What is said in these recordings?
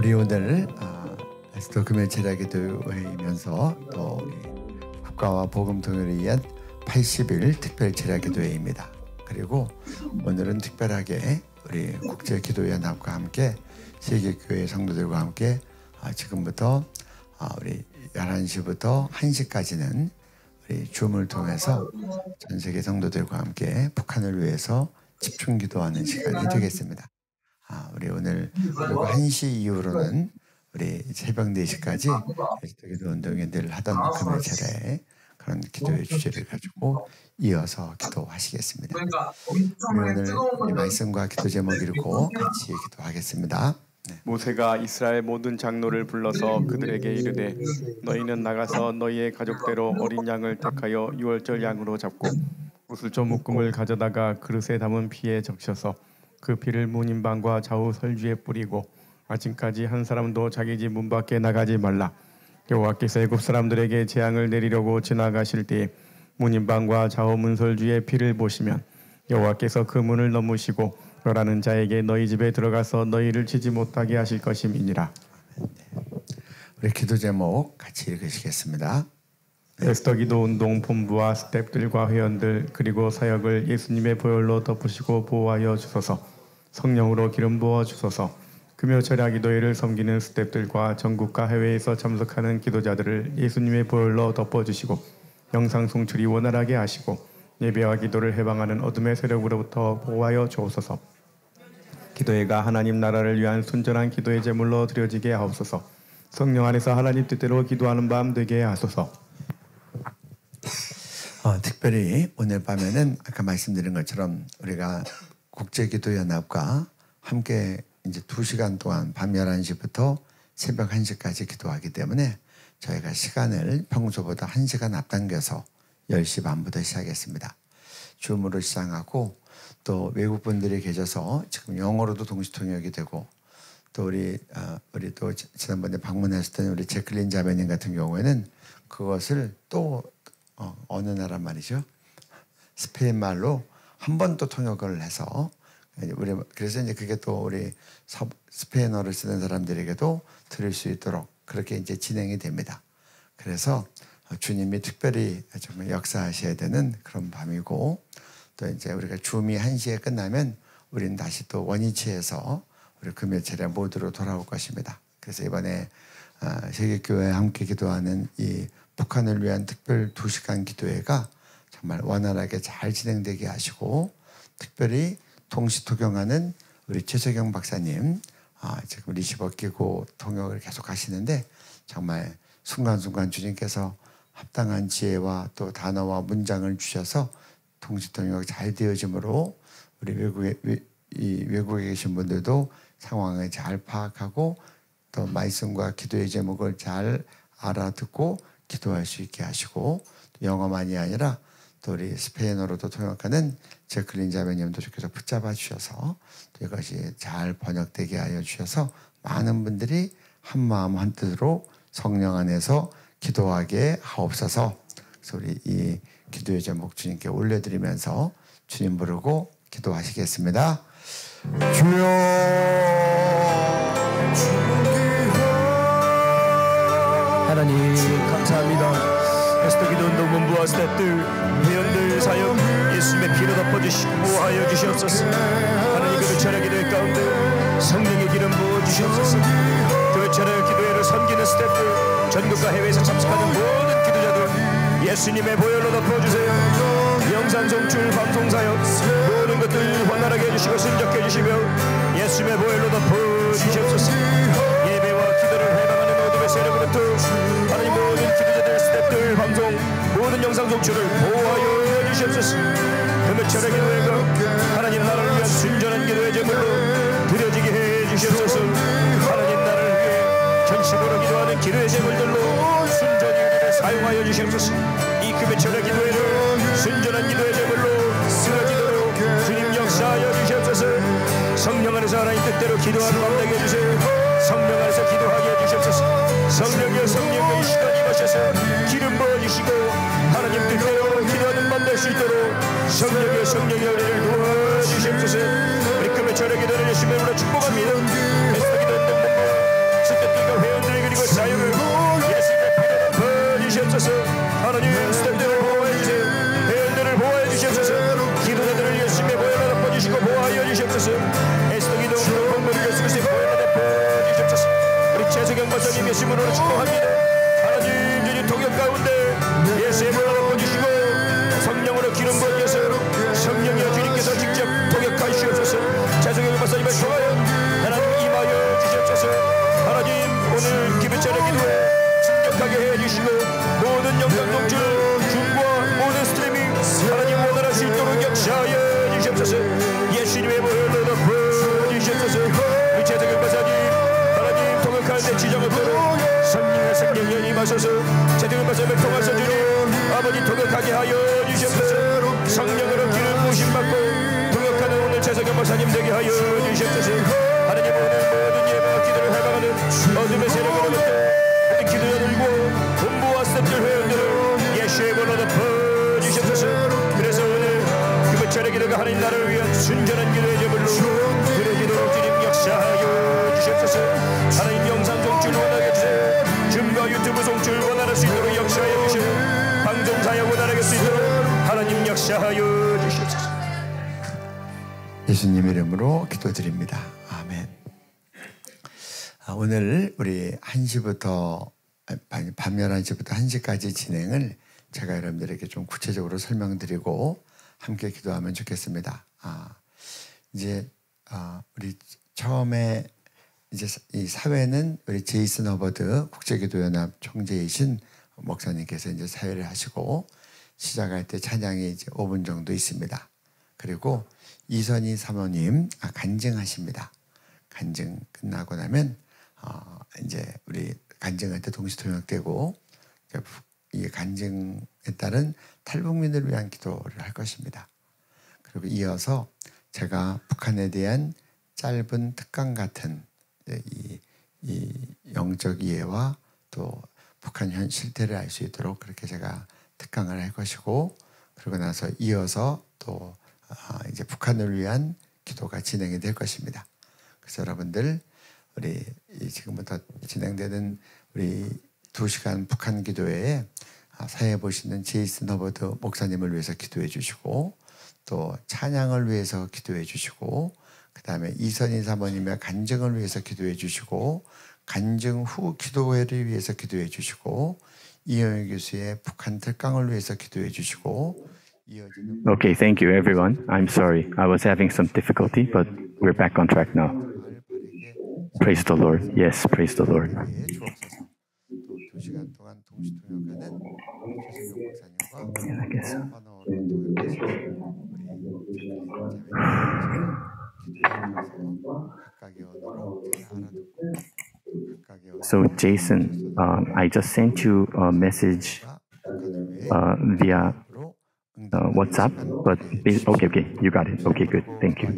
우리 오늘 아, 에스더 금요 제라기도회이면서 또 국가와 복음 통일을 위한 80일 특별 제라기도회입니다. 그리고 오늘은 특별하게 우리 국제 기도 연합과 함께 세계 교회 성도들과 함께 아, 지금부터 아, 우리 11시부터 1시까지는 우리 줌을 통해서 전 세계 성도들과 함께 북한을 위해서 집중 기도하는 시간이 되겠습니다. 아, 우리 오늘 그리고 1시 이후로는 우리 새벽 4시까지 기도 운동회들 하던 금요 제례 그런 기도의 주제를 가지고 이어서 기도하시겠습니다. 우리 오늘 우리 말씀과 기도 제목 읽고 같이 기도하겠습니다. 모세가 이스라엘 모든 장로를 불러서 그들에게 이르되 너희는 나가서 너희의 가족대로 어린 양을 택하여 유월절 양으로 잡고 우슬조 묶음을 가져다가 그릇에 담은 피에 적셔서 그 피를 문인방과 좌우 설주에 뿌리고 아침까지 한 사람도 자기 집 문 밖에 나가지 말라. 여호와께서 애굽 사람들에게 재앙을 내리려고 지나가실 때에 문인방과 좌우 문설주의 피를 보시면 여호와께서 그 문을 넘으시고 너라는 자에게 너희 집에 들어가서 너희를 치지 못하게 하실 것임이니라. 우리 기도 제목 같이 읽으시겠습니다. 에스더 기도 운동 본부와 스탭들과 회원들 그리고 사역을 예수님의 보혈로 덮으시고 보호하여 주소서. 성령으로 기름 부어 주소서. 금요 철야 기도회를 섬기는 스탭들과 전국과 해외에서 참석하는 기도자들을 예수님의 보혈로 덮어 주시고 영상 송출이 원활하게 하시고 예배와 기도를 해방하는 어둠의 세력으로부터 보호하여 주옵소서. 기도회가 하나님 나라를 위한 순전한 기도의 제물로 드려지게 하옵소서. 성령 안에서 하나님 뜻대로 기도하는 밤 되게 하소서. 어, 특별히 오늘 밤에는 아까 말씀드린 것처럼 우리가 국제기도연합과 함께 이제 두 시간 동안 밤 11시부터 새벽 1시까지 기도하기 때문에 저희가 시간을 평소보다 1시간 앞당겨서 10시 반부터 시작했습니다. 줌으로 시작하고 또 외국 분들이 계셔서 지금 영어로도 동시 통역이 되고 또 우리 어, 우리 또 지난번에 방문했을 때 우리 제클린 자매님 같은 경우에는 그것을 또 어, 느 나라 말이죠 스페인 말로 한 번 또 통역을 해서 우리 그래서 이제 그게 또 우리 스페인어를 쓰는 사람들에게도 들을 수 있도록 그렇게 이제 진행이 됩니다. 그래서 주님이 특별히 정말 역사하셔야 되는 그런 밤이고 또 이제 우리가 줌이 1시에 끝나면 우리는 다시 또 원위치에서 우리 금요 제례 모드로 돌아올 것입니다. 그래서 이번에 아, 세계교회 함께 기도하는 이 북한을 위한 특별 2시간 기도회가 정말 원활하게 잘 진행되게 하시고 특별히 동시 토경하는 우리 최석영 박사님 아, 지금 리시버 끼고 통역을 계속 하시는데 정말 순간순간 주님께서 합당한 지혜와 또 단어와 문장을 주셔서 통시통역 잘 되어짐으로 우리 외국에 이 외국에 계신 분들도 상황을 잘 파악하고 또 말씀과 기도의 제목을 잘 알아듣고 기도할 수 있게 하시고 영어만이 아니라 또 우리 스페인어로도 통역하는 제클린 자매님도 좋게서 붙잡아 주셔서 이것이 잘 번역되게 하여 주셔서 많은 분들이 한 마음 한 뜻으로 성령 안에서 기도하게 하옵소서. 그래서 우리 이 기도의 제목 주님께 올려드리면서 주님 부르고 기도하시겠습니다. 주여 하나님 감사합니다. 에스터 기도 운동 본부와 스태프들 회원들 사역 예수님의 피로 덮어주시고 보호하여 주시옵소서. 하나님 그 철야 기도회 가운데 성령의 기름 부어주시옵소서. 그 철야 기도회를 섬기는 스태프들 전국과 해외에서 참석하는 모든 기도자들 예수님의 보혈로 덮어주세요. 영상 송출 방송 사역 모든 것들 원활하게 해주시고 순적해 주시며 예수님의 보혈로 덮어주시옵소서 모든 영상 송출을 보호하여 주시옵소서. 그 철의 기도회가 하나님 나라를 위한 순전한 기도의 제물로 드려지게 해 주시옵소서. 하나님 나라를 위해 전심으로 기도하는 기도의 제물들로 순전히 사용하여 주시옵소서. 이 금의 철의 기도회를 순전한 기도의 제물로 쓰러지도록 주님 역사하여 주시옵소서. 성령 안에서 하나님 뜻대로 기도하는 밤 되게 해주세요. 성령 안에서 기도하게 해주시옵소서. 성령이여 성령의 이 시간 임하셔서 기름 부어주시고 하나님 뜻대로 기도하는 만날 수 있도록 성령의 성령의 은혜를 도와주시옵소서. 우리 금의 저녁 기도를 열심히 우리 축복합니다. 애써 기도했던 몸과 주택비가 회원들 그리고 사역을 예수님의 피로 보여주시옵소서. 하나님 스탠대로 보호해주세요. 회원들을 보호해주시옵소서. 기도자들을 열심히 보혈을 덮어주시고 보호하여 주시옵소서. 애써 기도로 공부를 예수님의 보혈을 덮어주시옵소서. 우리 재석영 박사님의 심으로 축복합니다. 예수님 이름으로 기도드립니다. 아멘. 아, 오늘 우리 1시부터 아니 밤 11시부터 1시까지 진행을 제가 여러분들에게 좀 구체적으로 설명드리고 함께 기도하면 좋겠습니다. 아, 이제 아, 우리 처음에 이제 이 사회는 우리 제이슨 허버드 국제기도연합 총재이신 목사님께서 이제 사회를 하시고 시작할 때 찬양이 이제 5분 정도 있습니다. 그리고 이선희 사모님 아, 간증하십니다. 간증 끝나고 나면 어, 이제 우리 간증할 때 동시 통역되고 이 간증에 따른 탈북민을 위한 기도를 할 것입니다. 그리고 이어서 제가 북한에 대한 짧은 특강 같은 이, 이 영적 이해와 또 북한 현 실태를 알 수 있도록 그렇게 제가 특강을 할 것이고 그러고 나서 이어서 또 아, 이제 북한을 위한 기도가 진행이 될 것입니다. 그래서 여러분들 우리 지금부터 진행되는 우리 두 시간 북한 기도회에 아, 사회 보시는 제이슨 허버드 목사님을 위해서 기도해 주시고 또 찬양을 위해서 기도해 주시고 그 다음에 이선희 사모님의 간증을 위해서 기도해 주시고 간증 후 기도회를 위해서 기도해 주시고 이영희 교수의 북한 특강을 위해서 기도해 주시고 Okay, thank you everyone. I'm sorry. I was having some difficulty, but we're back on track now. Praise the Lord. Yes, praise the Lord. Yeah, I guess. So, Jason, um, I just sent you a message uh, via uh, WhatsApp, but okay, okay, you got it. Okay, good. Thank you.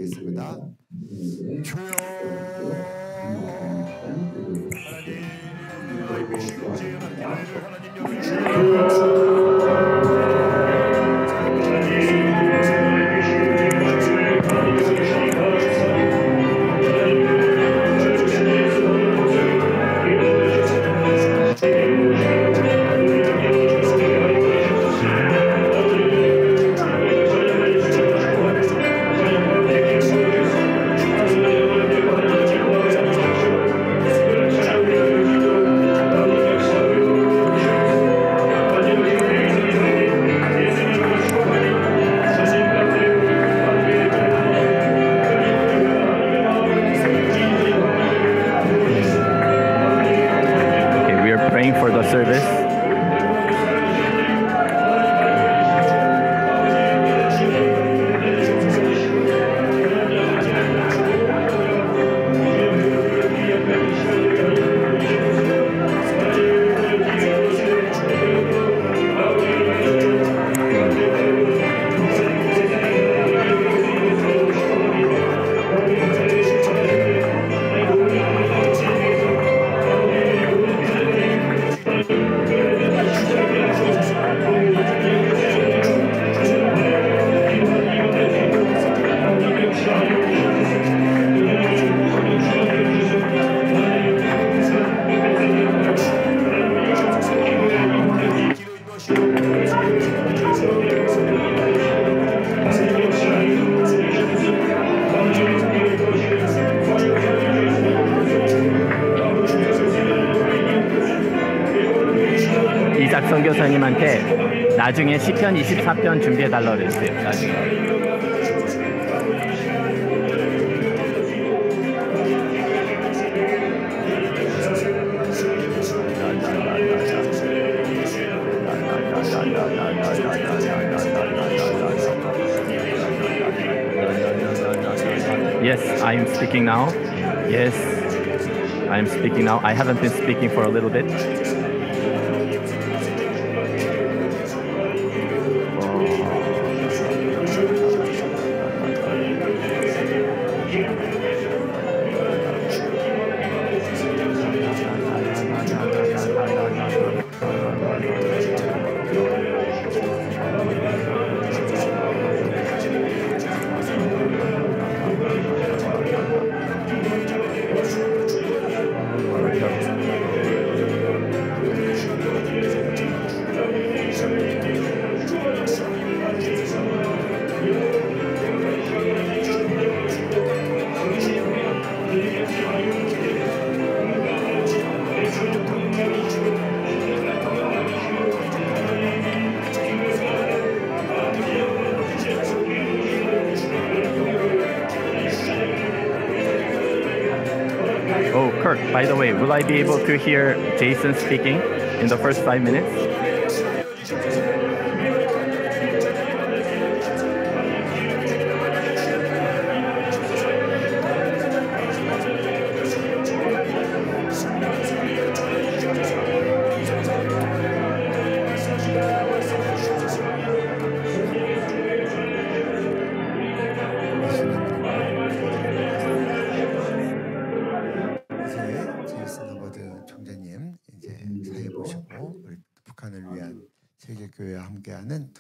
To hear Jason speaking in the first five minutes?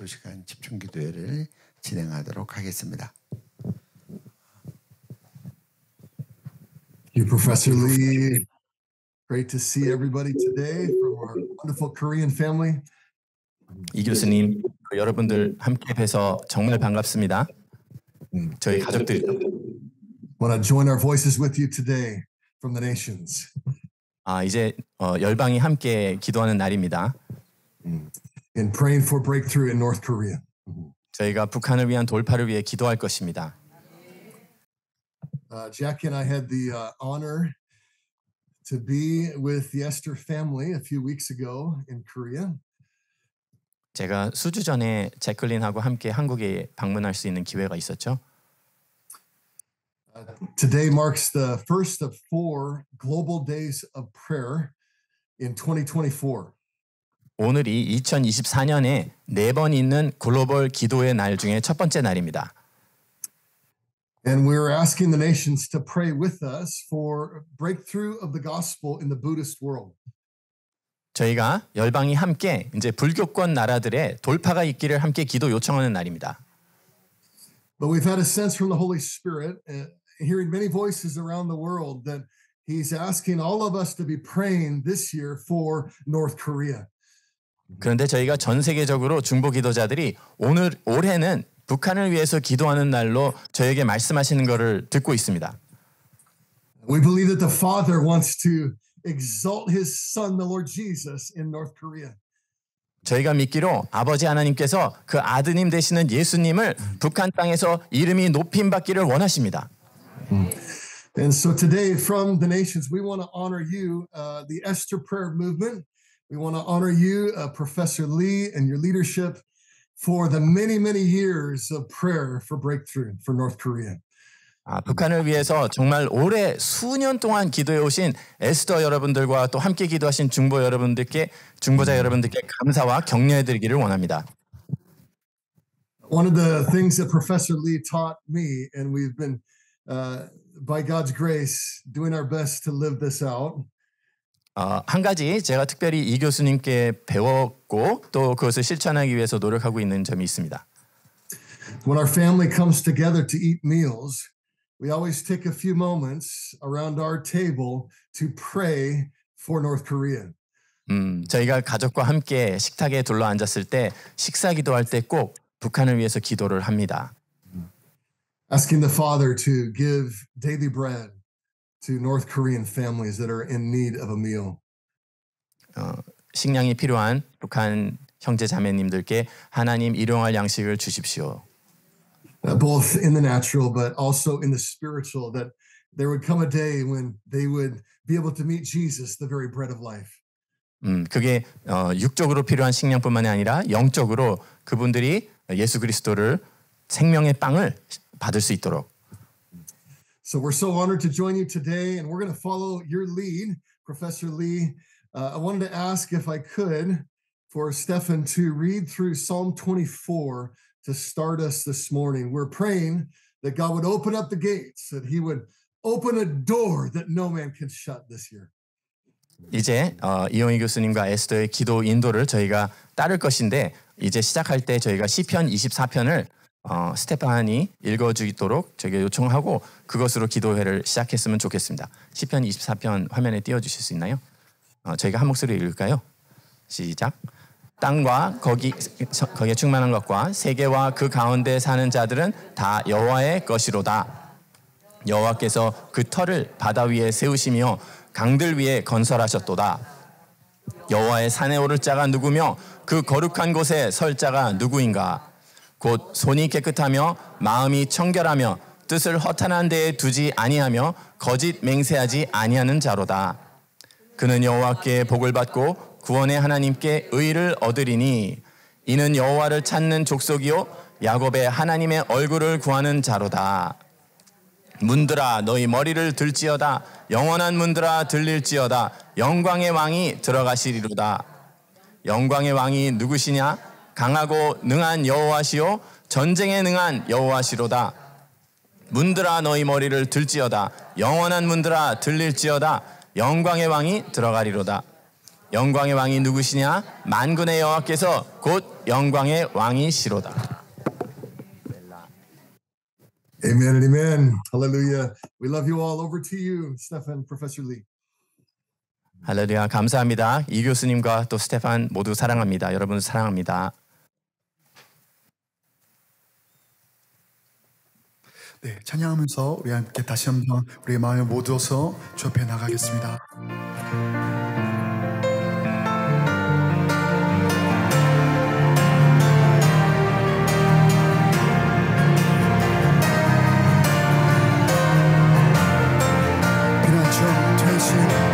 2시간 집중 기도회를 진행하도록 하겠습니다. You, Professor Lee. Great to see everybody today from our wonderful Korean family. 이 교수님, 여러분들 함께 뵈서 정말 반갑습니다. 저희 가족들. Want to join our voices with you today from the nations. 아 이제 어, 열방이 함께 기도하는 날입니다. in praying for breakthrough in North Korea. 저희가 북한을 위한 돌파를 위해 기도할 것입니다. Uh, Jackie and I had the uh, honor to be with the Esther family a few weeks ago in Korea. 제가 수주 전에 제클린하고 함께 한국에 방문할 수 있는 기회가 있었죠. Uh, today marks the first of four global days of prayer in 2024. 오늘이 2024년에 네 번 있는 글로벌 기도의 날 중에 첫 번째 날입니다. And we're asking the nations to pray with us for breakthrough of the gospel in the Buddhist world. 저희가 열방이 함께 이제 불교권 나라들의 돌파가 있기를 함께 기도 요청하는 날입니다. But we've had a sense from the Holy Spirit, uh, hearing many voices around the world, that He's asking all of us to be praying this year for North Korea. 그런데 저희가 전 세계적으로 중보 기도자들이 오늘 올해는 북한을 위해서 기도하는 날로 저에게 말씀하시는 것을 듣고 있습니다. We believe that the Father wants to exalt His Son, the Lord Jesus, in North Korea. 저희가 믿기로 아버지 하나님께서 그 아드님 되시는 예수님을 북한 땅에서 이름이 높임 받기를 원하십니다. And so today, from the nations, we want to honor you, uh, the Esther Prayer Movement. We want to honor you, uh, Professor Lee, and your leadership for the many, many years of prayer for breakthrough for North Korea. 아, 북한을 위해서 정말 오래 수년 동안 기도해 오신 에스더 여러분들과 또 함께 기도하신 중보 여러분들께 중보자 여러분들께 감사와 격려해 드리기를 원합니다. One of the things that Professor Lee taught me, and we've been, uh, by God's grace, doing our best to live this out, 어, 한 가지 제가 특별히 이 교수님께 배웠고 또 그것을 실천하기 위해서 노력하고 있는 점이 있습니다. when our family comes together to eat meals, we always take a few moments around our table to pray for North Korea. 음, 저희가 가족과 함께 식탁에 둘러 앉았을 때 식사 기도할 때 꼭 북한을 위해서 기도를 합니다. asking the Father to give daily bread to North Korean families that are in need of a meal. 어, 식량이 필요한 북한 형제 자매님들께 하나님 일용할 양식을 주십시오. uh, both in the natural but also in the spiritual, that there would come a day when they would be able to meet Jesus, the very bread of life. 음, 그게 어, 육적으로 필요한 식량뿐만이 아니라 영적으로 그분들이 예수 그리스도를 생명의 빵을 받을 수 있도록 So we're so honored to join you today, and we're going to follow your lead, Professor Lee. Uh, I wanted to ask if I could for Stefan to read through Psalm 24 to start us this morning. We're praying that God would open up the gates, that He would open a door that no man can shut this year. 이제 어, 이용희 교수님과 에스더의 기도 인도를 저희가 따를 것인데 이제 시작할 때 저희가 시편 24편을 어, 스테판이 읽어주도록 저에게 요청하고 그것으로 기도회를 시작했으면 좋겠습니다. 시편 24편 화면에 띄워 주실 수 있나요? 어, 저희가 한 목소리 읽을까요? 시작. 땅과 거기 거기에 충만한 것과 세계와 그 가운데 사는 자들은 다 여호와의 것이로다. 여호와께서 그 터를 바다 위에 세우시며 강들 위에 건설하셨도다. 여호와의 산에 오를 자가 누구며 그 거룩한 곳에 설 자가 누구인가? 곧 손이 깨끗하며 마음이 청결하며 뜻을 허탄한 데에 두지 아니하며 거짓 맹세하지 아니하는 자로다. 그는 여호와께 복을 받고 구원의 하나님께 의를 얻으리니 이는 여호와를 찾는 족속이요 야곱의 하나님의 얼굴을 구하는 자로다. 문들아 너희 머리를 들지어다. 영원한 문들아 들릴지어다. 영광의 왕이 들어가시리로다. 영광의 왕이 누구시냐? 강하고 능한 여호와시요 전쟁에 능한 여호와시로다 문들아 너희 머리를 들지어다 영원한 문들아 들릴지어다 영광의 왕이 들어가리로다 영광의 왕이 누구시냐 만군의 여호와께서 곧 영광의 왕이시로다 Amen and amen. Hallelujah. We love you all. Over to you, Stefan, Professor Lee. 할렐루야 감사합니다. 이 교수님과 또 스테판 모두 사랑합니다. 여러분 사랑합니다. 네, 찬양하면서 우리 함께 다시 한번 우리의 마음을 모두어서 주 앞에 나가겠습니다. 피난처 되신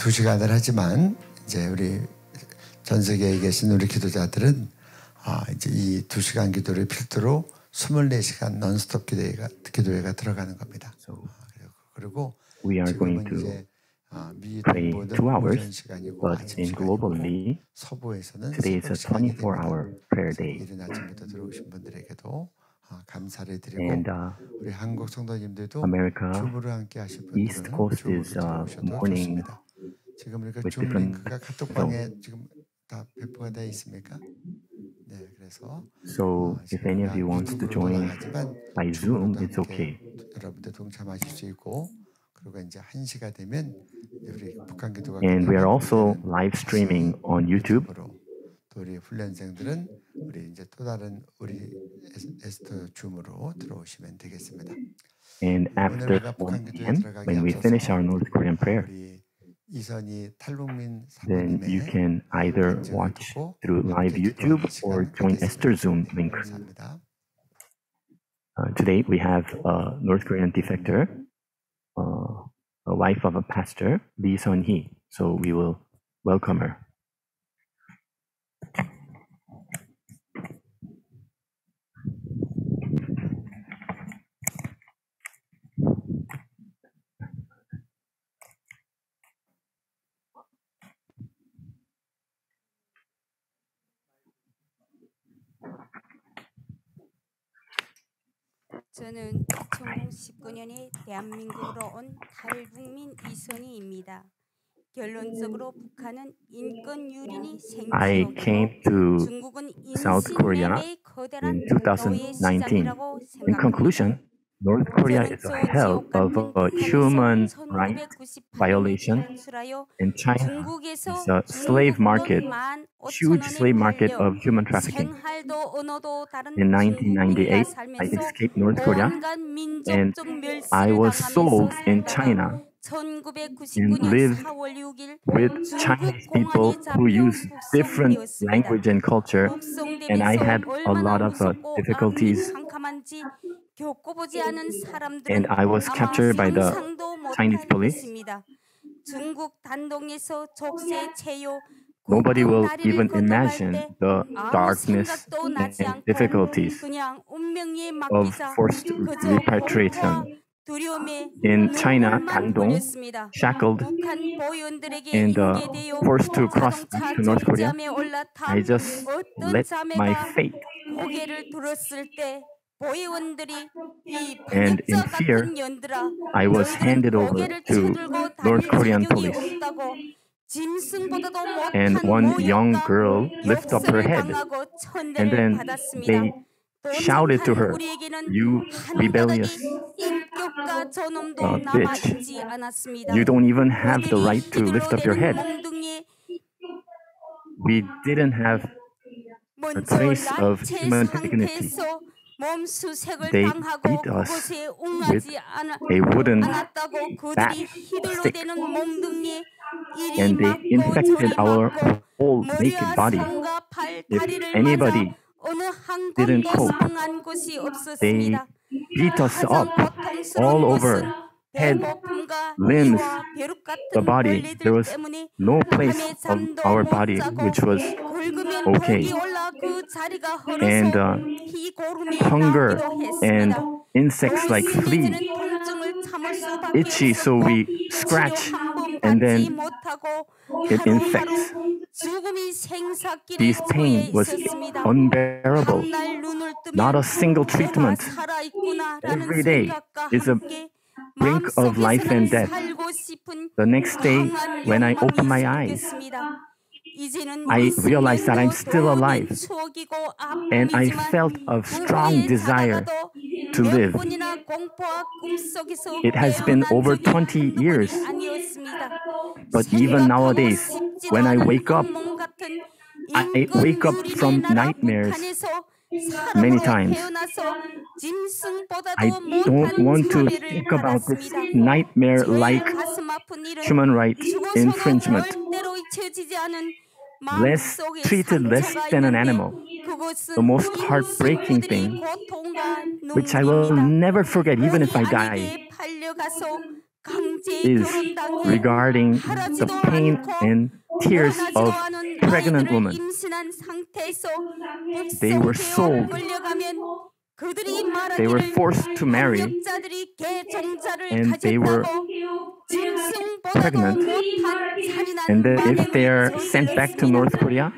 두 시간을 하지만 이제 우리 전 세계에 계신 우리 기도자들은 아, 이제 이 두 시간 기도를 필두로 24시간 넌스톱 기도회가, 기도회가 들어가는 겁니다. 아, 그리고- we are going to 이제 아, pray two hours, but in globally, today is a 새벽 시간이 24-hour 됩니다. prayer day. 이른 아침부터 들어오신 분들에게도 아, 감사를 드리고 And uh, 우리 한국 성도님들도 America, 줌으로 함께 하실 분들은 Coast 줌으로 is, uh, 들어오셔도 morning 좋습니다. 지금 우리가 with 줌 different 링크가 카톡방에 지금 다 배포가 되어 있습니까? 네, 그래서 so 아, if any of you wants to join by Zoom, it's okay. 여러분들 동참하실 수 있고 그리고 이제 한 시가 되면 우리 북한 기도가 And we are also live streaming on YouTube. 또 우리 훈련생들은 우리 이제 또 다른 우리 에스- 에스터 줌으로 들어오시면 되겠습니다. And after 우리가 1 북한 기도에 p.m., when we finish our North Korean prayer, then you can either watch through live YouTube or join Esther Zoom link. Uh, today we have a North Korean defector, uh, a wife of a pastor, Lee Sun Hee. So we will welcome her. 저는 2019년에 대한민국으로 온 탈북민 이선희입니다. 결론적으로 북한은 인권 유린이 I 생기고 came to 중국은 South Korea 인신매매의 거대한 in 노예 2019. 시장이라고 In 생각합니다. North Korea is a hell of a human rights violation, and China is a slave market, huge slave market of human trafficking. In 1998, I escaped North Korea, and I was sold in China and lived with Chinese people who use different language and culture, and I had a lot of uh, difficulties and I was captured by the Chinese police. Nobody will even imagine the darkness and difficulties of forced repatriation. In China, Dandong, shackled and uh, forced to cross to North Korea, I just let my fate and in fear, I was handed over to North Korean police. And one young girl lifted up her head, and then they shouted to her, You rebellious uh, bitch. You don't even have the right to lift up your head. We didn't have a trace of human dignity. They beat us with a wooden bat stick, and they infected our whole naked body. If anybody didn't cope, they beat us up all over head, limbs, the body. There was no place of our body which was okay. And uh, hunger and insects like flea, itchy, so we scratch and then it infects. This pain was unbearable. Not a single treatment. Every day is a brink of life and death. The next day, when I open my eyes, I realized that I'm still alive, and I felt a strong desire to live. It has been over 20 years, but even nowadays, when I wake up, I wake up from nightmares many times. I don't want to think about this nightmare like human rights infringement. Less treated less than an animal. The most heartbreaking thing, which I will never forget even if I die, is regarding the pain and tears of pregnant women. They were sold. They were forced to marry, and they were pregnant. And if they are sent back to North Korea,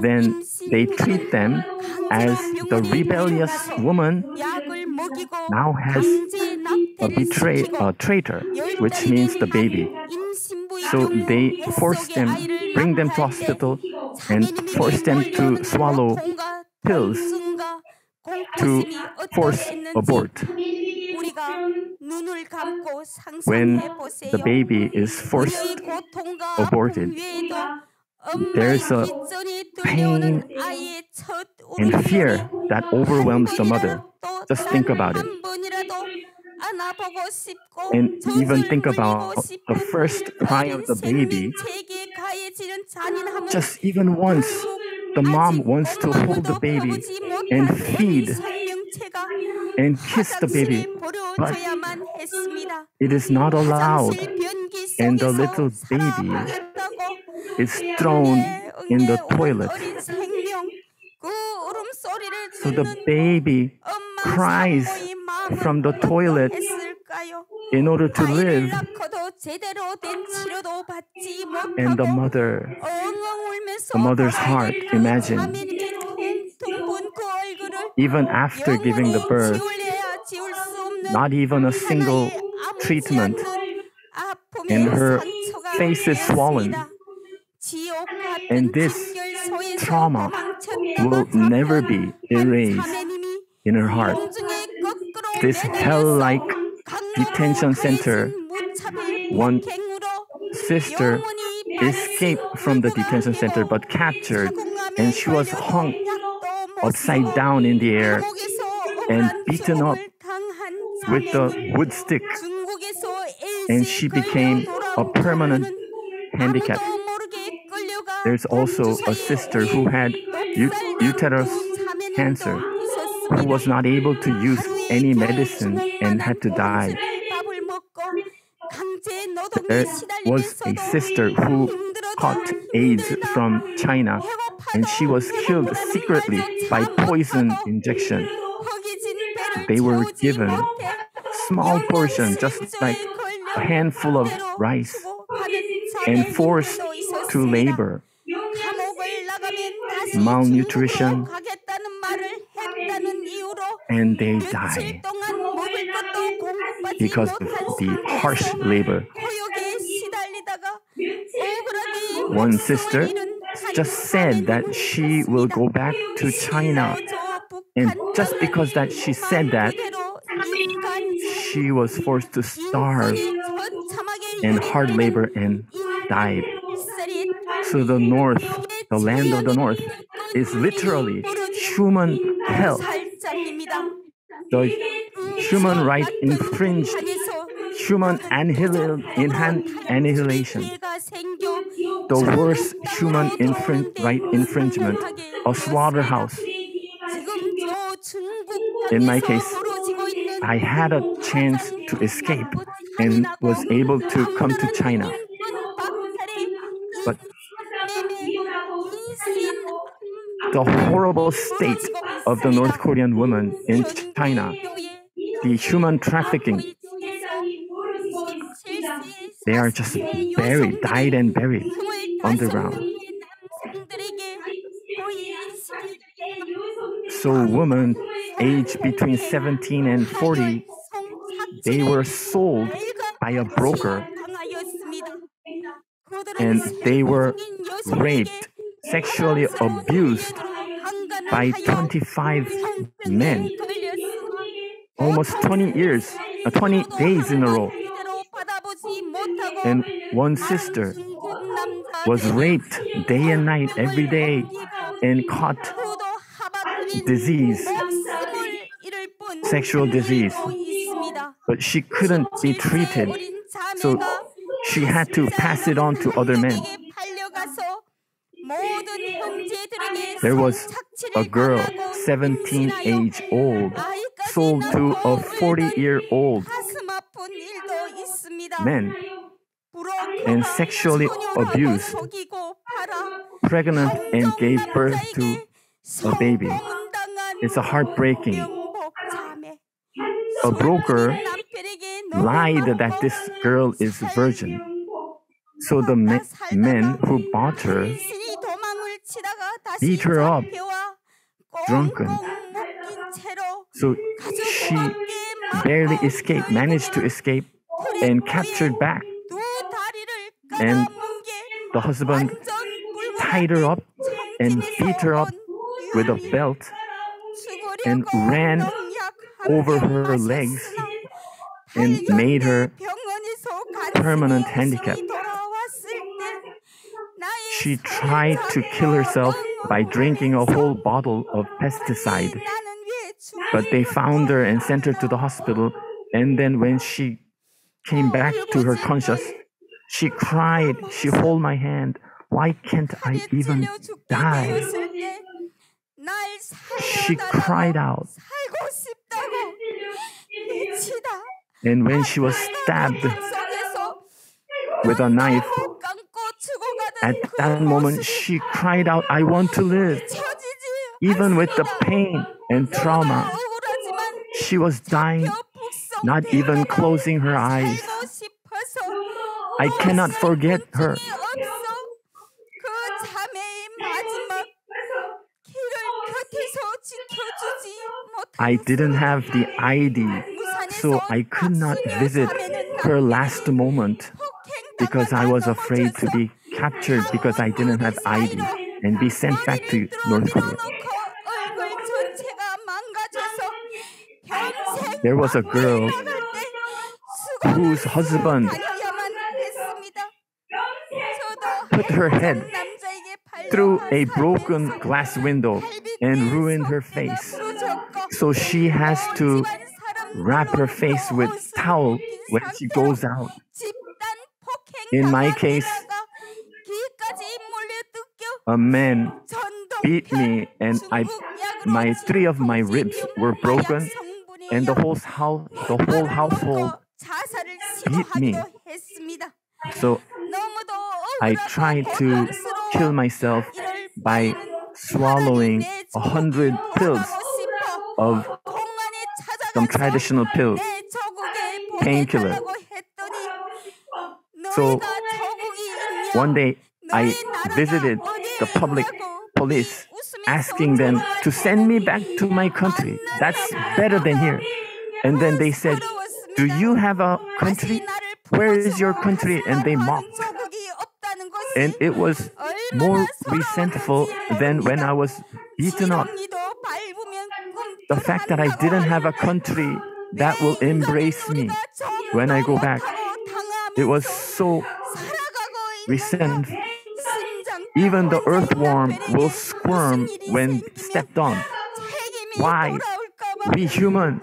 then they treat them as the rebellious woman now has a betray a traitor, which means the baby. So they force them, bring them to hospital, and force them to swallow pills to force abort. When the baby is forced aborted, there's a pain and fear that overwhelms the mother. Just think about it. And even think about the first cry of the baby. Just even once, the mom wants to hold the baby and feed and kiss the baby, but it is not allowed. And the little baby is thrown in the toilet. So the baby cries from the toilet in order to live. And the mother, the mother's heart, imagine, even after giving the birth, not even a single treatment, and her face is swollen. And this trauma will never be erased in her heart. This hell like detention center, one sister escaped from the detention center but captured, and she was hung upside down in the air and beaten up with the wood stick. And she became a permanent handicap. There's also a sister who had ut- uterus cancer who was not able to use any medicine and had to die. There was a sister who caught AIDS from China and she was killed secretly by poison injection. They were given small portion, just like a handful of rice, and forced to labor. Malnutrition, and they die because of the harsh labor. One sister just said that she will go back to China, and just because that she said that, she was forced to starve and hard labor and died. So the north, the land of the north, is literally human hell. The human right infringed, human annihil- annihilation, the worst human right infringement, a slaughterhouse. In my case, I had a chance to escape and was able to come to China. The horrible state of the North Korean women in China, the human trafficking, they are just buried, died and buried underground. So women aged between 17 and 40, they were sold by a broker. And they were raped, sexually abused by 25 men, almost 20 years, uh, 20 days in a row. And one sister was raped day and night every day and caught disease, sexual disease. But she couldn't be treated, so she had to pass it on to other men. There was a girl, 17 age old, sold to a 40 year old man and sexually abused, pregnant and gave birth to a baby. It's a heartbreaking. A broker lied that this girl is virgin so the men who bought her beat her up, drunken. So she barely escaped, managed to escape and captured back. And the husband tied her up and beat her up with a belt and ran over her legs and made her permanent handicap she tried to kill herself by drinking a whole bottle of pesticide. But they found her and sent her to the hospital. And then when she came back to her conscious, she cried, she hold my hand. Why can't I even die? She cried out. And when she was stabbed with a knife, at that moment, she cried out, I want to live. Even with the pain and trauma, she was dying, not even closing her eyes. I cannot forget her. I didn't have the ID, so I could not visit her last moment because I was afraid to be captured because I didn't have ID and be sent back to North Korea. There was a girl whose husband put her head through a broken glass window and ruined her face. So she has to wrap her face with towel when she goes out. In my case, a man beat me and I my three of my ribs were broken and the whole house the whole household beat me. So I tried to kill myself by swallowing a hundred pills of some traditional pills, painkiller. So one day I visited the public police asking them to send me back to my country. That's better than here. And then they said, Do you have a country? Where is your country? And they mocked. And it was more resentful than when I was beaten up. The fact that I didn't have a country that will embrace me when I go back, it was so resentful. Even the earthworm will squirm when stepped on. Why? We human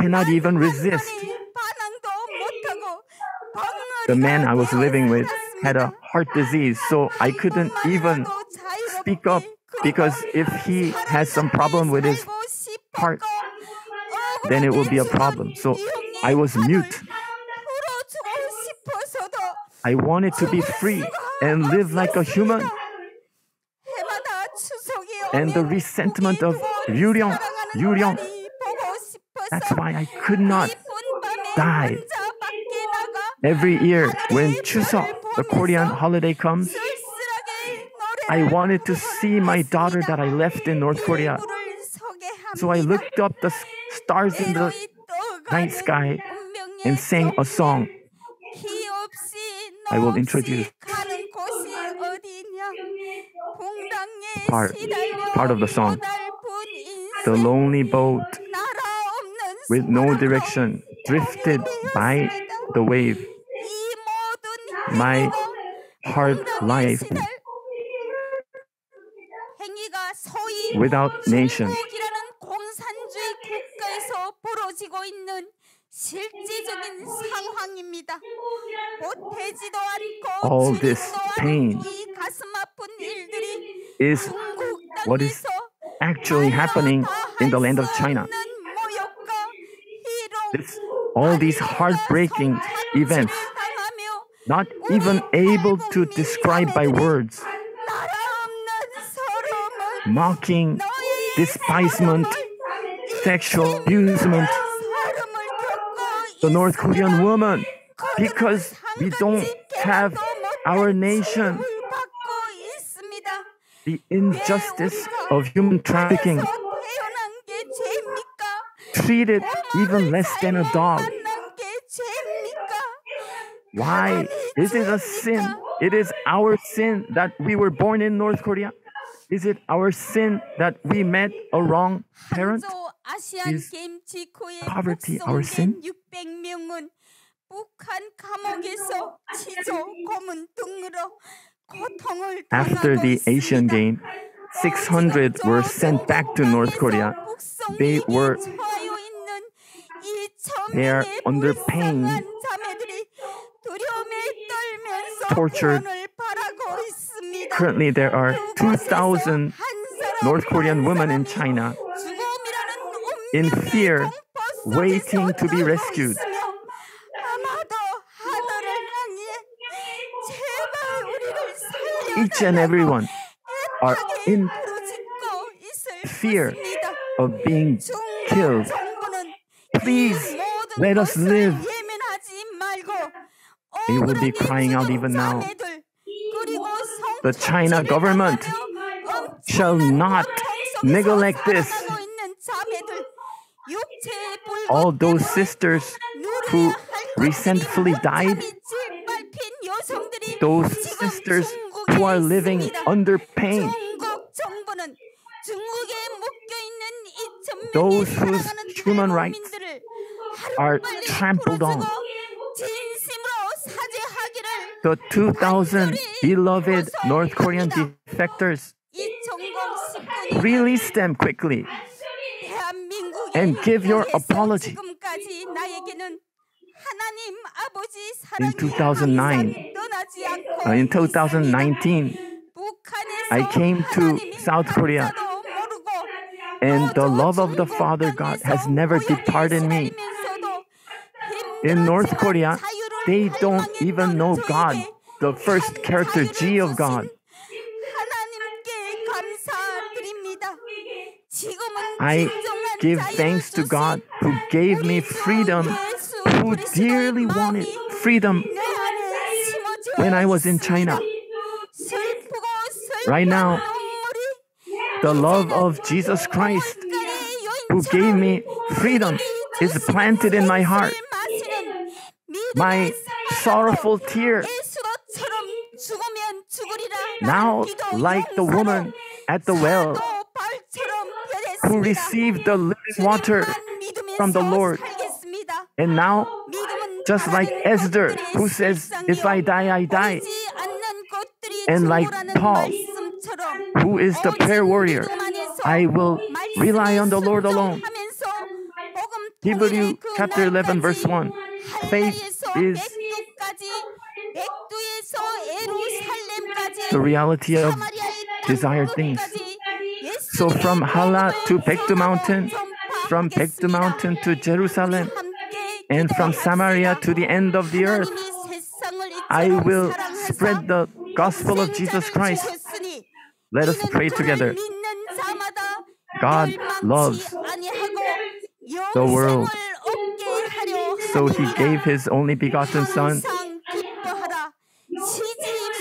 cannot even resist. The man I was living with had a heart disease, so I couldn't even speak up because if he has some problem with his heart, then it will be a problem. So I was mute. I wanted to be free and live like a human. And the resentment of Yuryong, that's why I could not die. Every year when Chuseok, the Korean holiday comes, I wanted to see my daughter that I left in North Korea. So I looked up the stars in the night sky and sang a song. I will introduce part, part of the song. The lonely boat with no direction drifted by the wave. My heart life without nation. All this pain is what is actually happening in the land of China. This, all these heartbreaking events, not even able to describe by words, mocking, despisement, sexual abusement, the North Korean woman, because we don't have our nation the injustice of human trafficking, treated even less than a dog. Why? This is a sin. It is our sin that we were born in North Korea. Is it our sin that we met a wrong parent? Is poverty our sin? After the Asian Games, 600 were sent back to North Korea. They were they are under pain, tortured. Currently, there are 2,000 North Korean women in China in fear, waiting to be rescued. Each and every one are in fear of being killed. Please let us live. They will be crying out even now. The China government shall not neglect this. All those sisters who resentfully died, those sisters who are living under pain, those whose human rights are trampled on. The 2,000 beloved North Korean defectors, release them quickly and give your apology. In 2009, uh, in 2019, I came to South Korea and the love of the Father God has never departed me. In North Korea, they don't even know God, the first character G of God. I give thanks to God who gave me freedom, who dearly wanted freedom when I was in China. Right now, the love of Jesus Christ, who gave me freedom, is planted in my heart. My sorrowful tear, now like the woman at the well who received the living water from the Lord, and now just like Esther, who says, If I die, I die. And like Paul, who is the prayer warrior, I will rely on the Lord alone. Hebrew chapter 11, verse 1. Faith is the reality of desired things. So from Halla to Baekdu mountain, from Baekdu mountain to Jerusalem, and from Samaria to the end of the earth, I will spread the gospel of Jesus Christ. Let us pray together. God loves the world, so he gave his only begotten Son,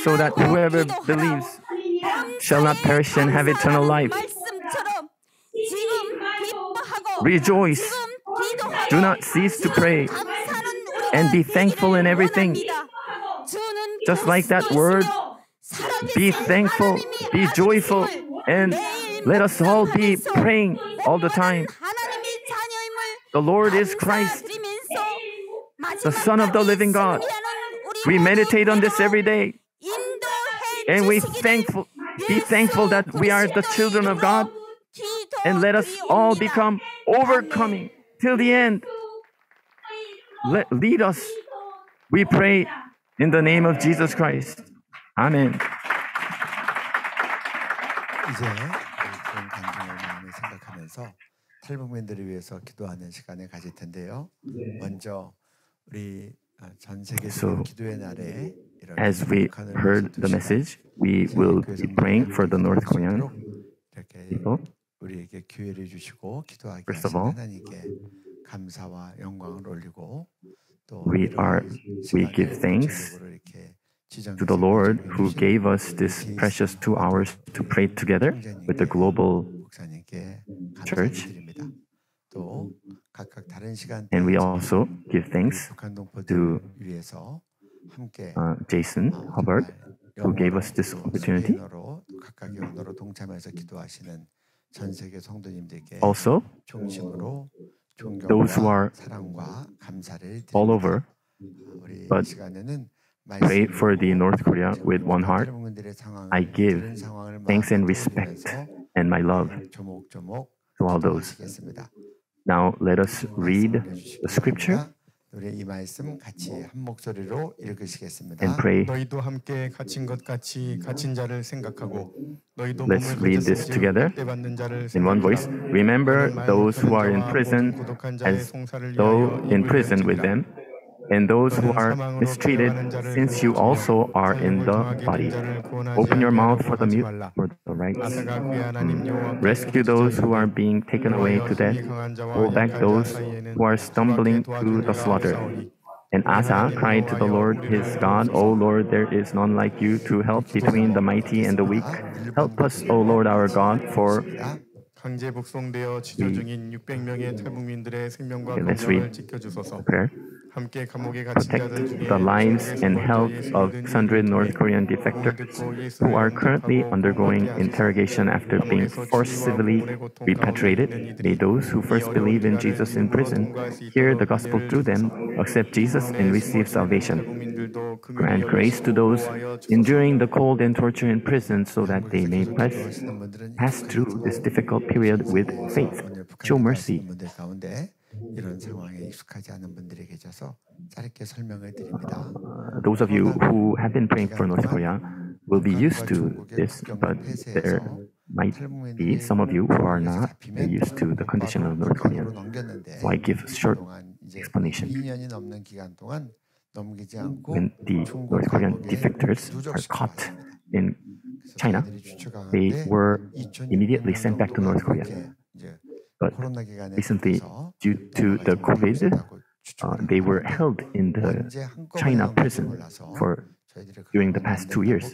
so that whoever believes shall not perish and have eternal life. Rejoice, do not cease to pray, and be thankful in everything. Just like that word, be thankful, be joyful, and let us all be praying all the time. The Lord is Christ, the Son of the living God. We meditate on this every day, and we thankful, be thankful that we are the children of God, and let us all become overcoming till the end. Let, lead us, we pray, in the name of Jesus Christ. Amen. 이제 우리 그런 감정을 마음에 생각하면서 탈북민들을 위해서 기도하는 시간을 가질 텐데요. 먼저 우리 아, 전 세계적인 So, 기도의 날에 이런 As we 북한을 heard 위해서 두 the 시간 message, we will be praying for the North Korean 이렇게 people. 우리에게 기회를 주시고 기도하게 First of 하신 all, 하나님께 감사와 영광을 올리고 또 we 이런 are we 시간을 give thanks 구체적으로 이렇게 to the Lord who gave us this precious two hours to pray together with the global 목사님께 church. 감사드립니다. 또 각각 다른 시간 And we also give thanks 북한 동포들 to 위해서 함께 uh, Jason Hubbard, who gave us this opportunity. Also, those who are all over, but pray for the North Korea with one heart. I give thanks and respect and my love to all those. Now let us read the scripture. 우리 이 말씀 같이 한 목소리로 읽으시겠습니다. 너희도 함께 갇힌 것 같이 갇힌 자를 생각하고 너희도 Let's read this together in one voice. Remember those who are in prison as though in prison with them. and those who are mistreated, since you also are in the body. Open your mouth for the mute, for the rights. 아사가 그의 하나님 여호와께 Rescue those who are being taken away to death. Hold back those who are stumbling to the slaughter. And Asa cried to the Lord his God, O Lord, there is none like you to help between the mighty and the weak. Help us, O Lord our God, for 강제 북송되어 지조 중인 600명의 탈북민들의 생명과 Okay, let's 건강을 read. 지켜주소서. protect the lives and health of sundry North Korean defectors who are currently undergoing interrogation after being forcibly repatriated. May those who first believe in Jesus in prison hear the gospel through them, accept Jesus, and receive salvation. Grant grace to those enduring the cold and torture in prison so that they may pass, pass through this difficult period with faith. Show mercy. 가시는 분들 가운데 이런 상황에 익숙하지 않은 분들이 계셔서 짧게 설명을 드립니다. Uh, those of you who have been praying for North Korea will be used to this, but there might be some of you who are not used to the condition of North Korea. So I give short explanation. 2년이 넘는 기간 동안 넘기지 않고 When the North Korean defectors are caught in China, they were immediately sent back to North Korea. But recently, due to the COVID, uh, they were held in the China prison for during the past two years.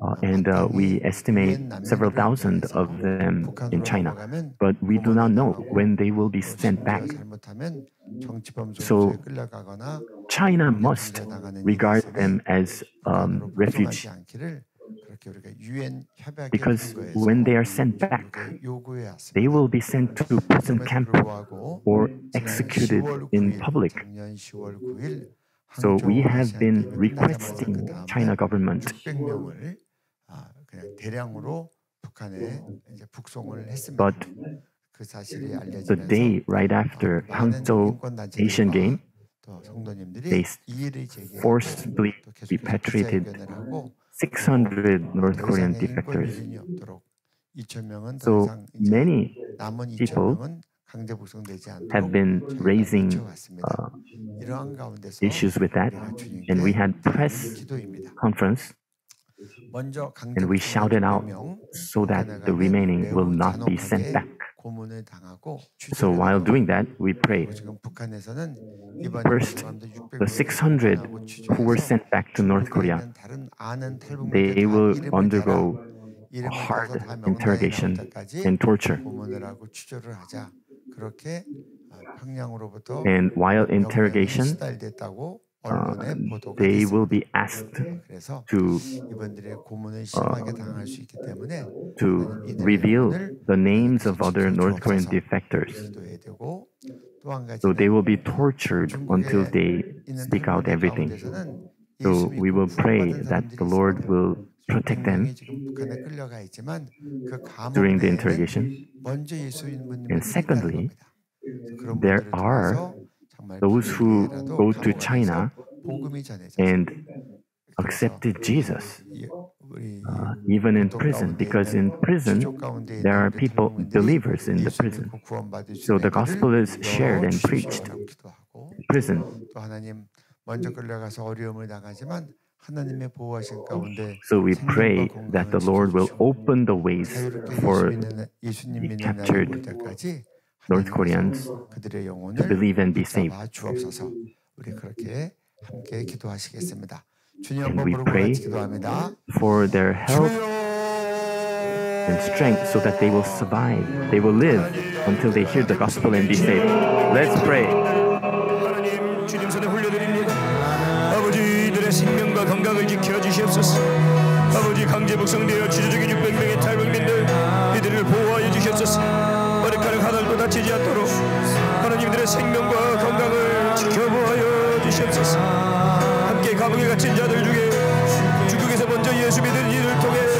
Uh, and uh, we estimate several thousand of them in China, but we do not know when they will be sent back. So China must regard them as um, refugees because when they are sent back, they will be sent to prison camp or executed in public. So we have been requesting China government. but the day right after Hangzhou Asian Game, they forcibly repatriated 600 North Korean defectors. So many people have been raising uh, issues with that, and we had press conference, and we shouted out so that the remaining will not be sent back. So while doing that, we prayed. First, the 600 who were sent back to North Korea, they will undergo hard interrogation and torture. And while interrogation, they will be asked to, uh, to reveal the names of other North Korean defectors. So they will be tortured until they speak out everything. So we will pray that the Lord will protect them during the interrogation. And secondly, there are those who go to China and accepted Jesus, uh, even in prison, because in prison there are people, believers in the prison. So the gospel is shared and preached in prison. So we pray that the Lord will open the ways for the captured North Koreans to believe and be saved. And we pray for their health and strength so that they will survive, they will live until they hear the gospel and be saved. Let's pray. 아버지 강제 가난도 다치지 않도록 하나님들의 생명과 건강을 지켜보하여 주시옵소서. 함께 감옥에 갇힌 자들 중에 중국에서 먼저 예수 믿은 이를 통해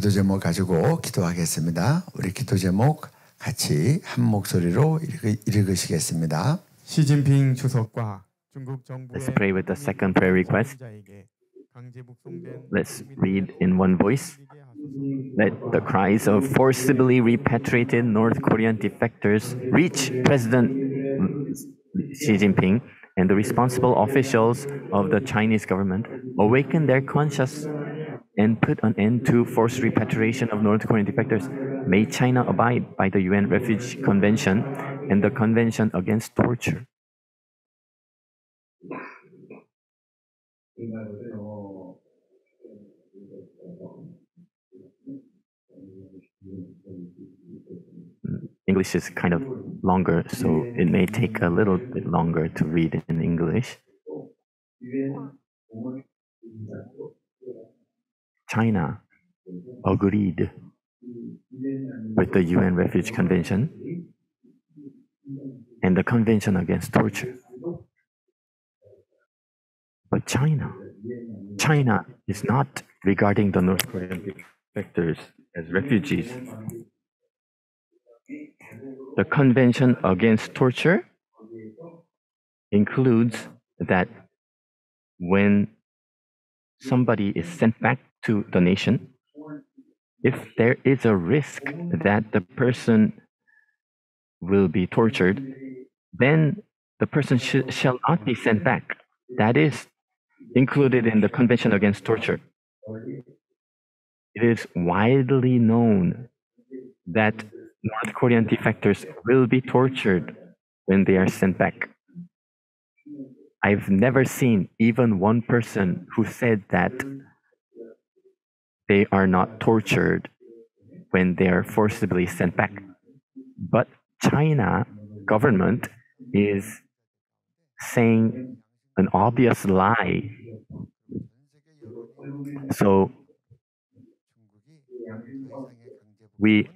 기도 제목 가지고 기도하겠습니다. 우리 기도 제목 같이 한 목소리로 읽으- 읽으시겠습니다. 시진핑 주석과 중국 정부의 Let's pray with the second prayer request. Let's read in one voice. Let the cries of forcibly repatriated North Korean defectors reach President Xi Jinping and the responsible officials of the Chinese government, awaken their conscience and put an end to forced repatriation of North Korean defectors. May China abide by the UN Refugee Convention and the Convention Against Torture. English is kind of longer, so it may take a little bit longer to read in English. China agreed with the UN Refugee Convention and the Convention Against Torture. But China, China is not regarding the North Korean defectors as refugees. The Convention Against Torture includes that when somebody is sent back to the nation, if there is a risk that the person will be tortured, then the person sh- shall not be sent back. That is included in the Convention Against Torture. It is widely known that North Korean defectors will be tortured when they are sent back. I've never seen even one person who said that they are not tortured when they are forcibly sent back. But China government is saying an obvious lie. So we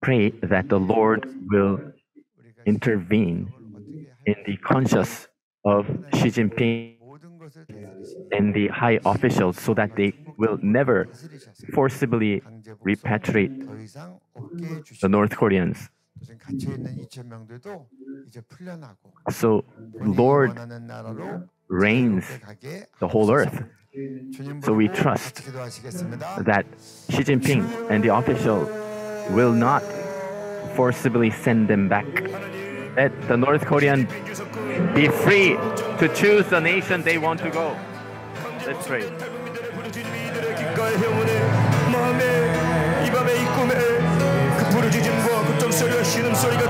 pray that the Lord will intervene in the conscience of Xi Jinping and the high officials so that they will never forcibly repatriate the North Koreans. So, Lord reigns the whole earth. So, we trust that Xi Jinping and the official will not forcibly send them back. Let the North Korean be free to choose the nation they want to go. Let's pray. 길가의 영혼의 마음에 이 밤의 이 꿈에 그 부르짖음과 고통소리와 신음소리가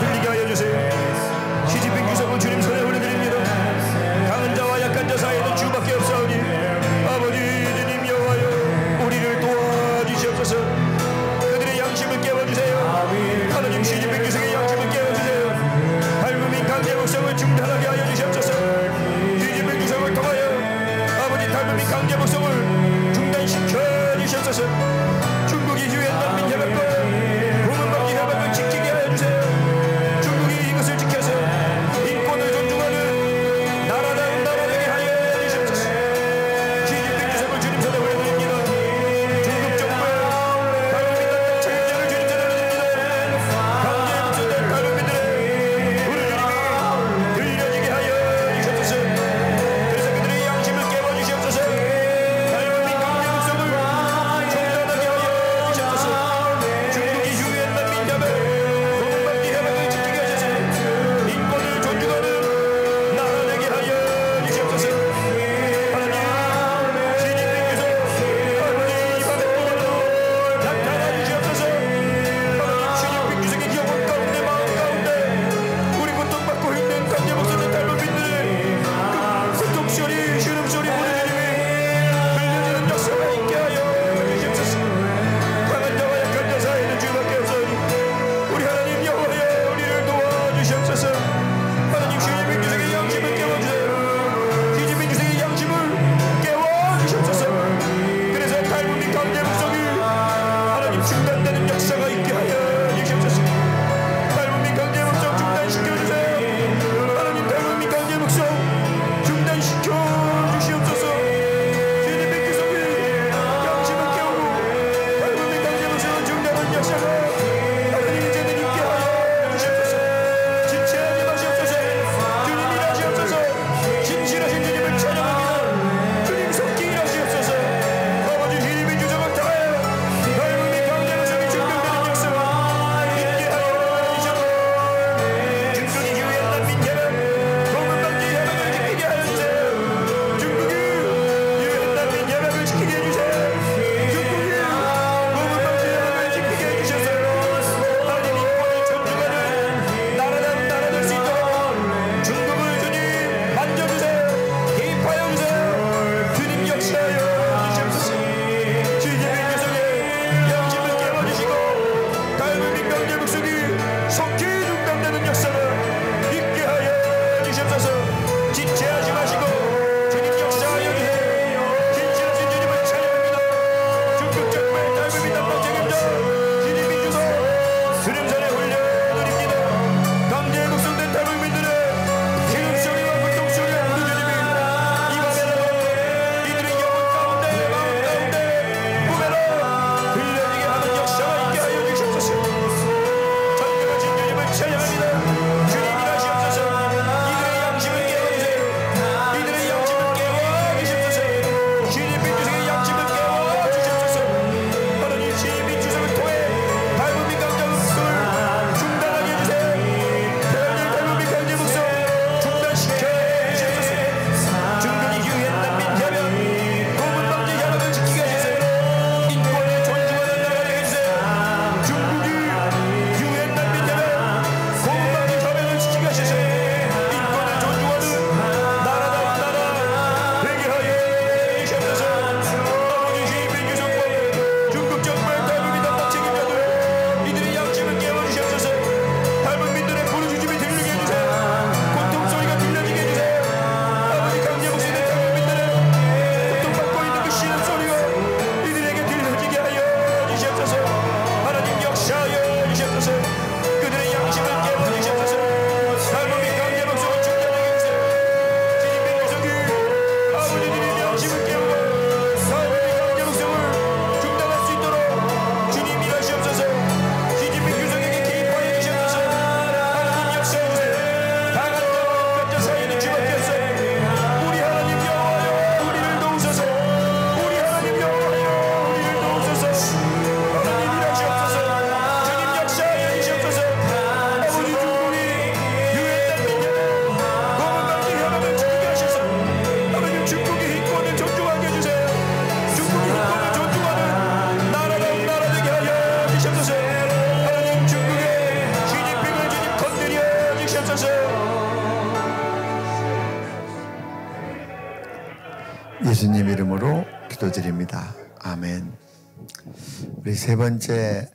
세 번째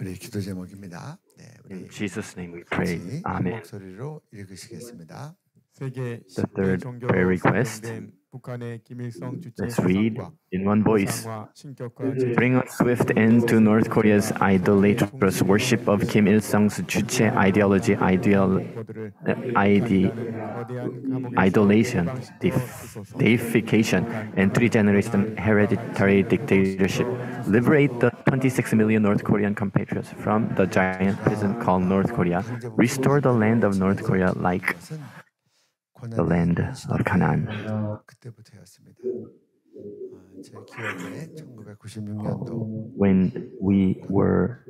우리 기도 제목입니다. 네, 우리 In Jesus' name we pray. 아멘. 목소리로 읽으시겠습니다. 세계 The third prayer request. 북한의 김일성 주체 Let's read in one voice. Bring a swift end to North Korea's idolatrous worship of Kim Il Sung's 주체 ideology, ideal, uh, idolation, deification, and three generation hereditary dictatorship. Liberate the 26 million North Korean compatriots from the giant prison called North Korea restore the land of North Korea like the land of Canaan. When we were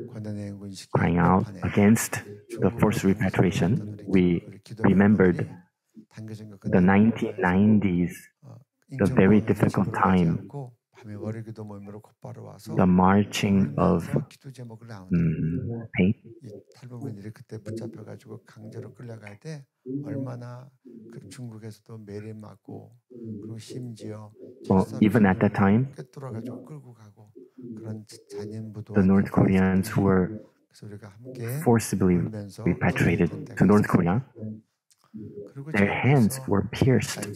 crying out against the forced repatriation, we remembered the 1990s, the very difficult time the marching of um, pain. Well, even at that time, the North Koreans were forcibly repatriated to North Korea. Their hands were pierced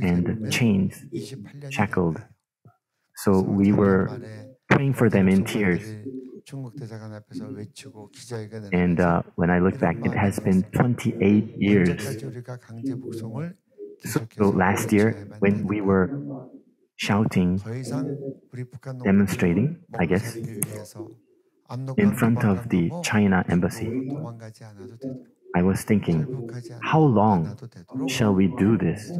and chains shackled. So we were praying for them in tears. And uh, when I look back, it has been 28 years. So, so last year, when we were shouting, demonstrating, I guess, in front of the China embassy, I was thinking, how long shall we do this?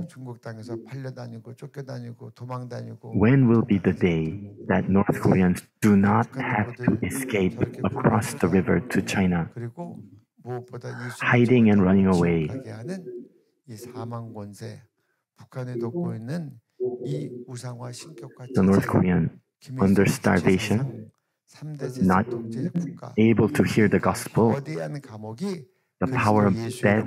When will be the day that North Koreans do not have to escape across the river to China, hiding and running away? The North Korean under starvation, not able to hear the gospel, the power of death,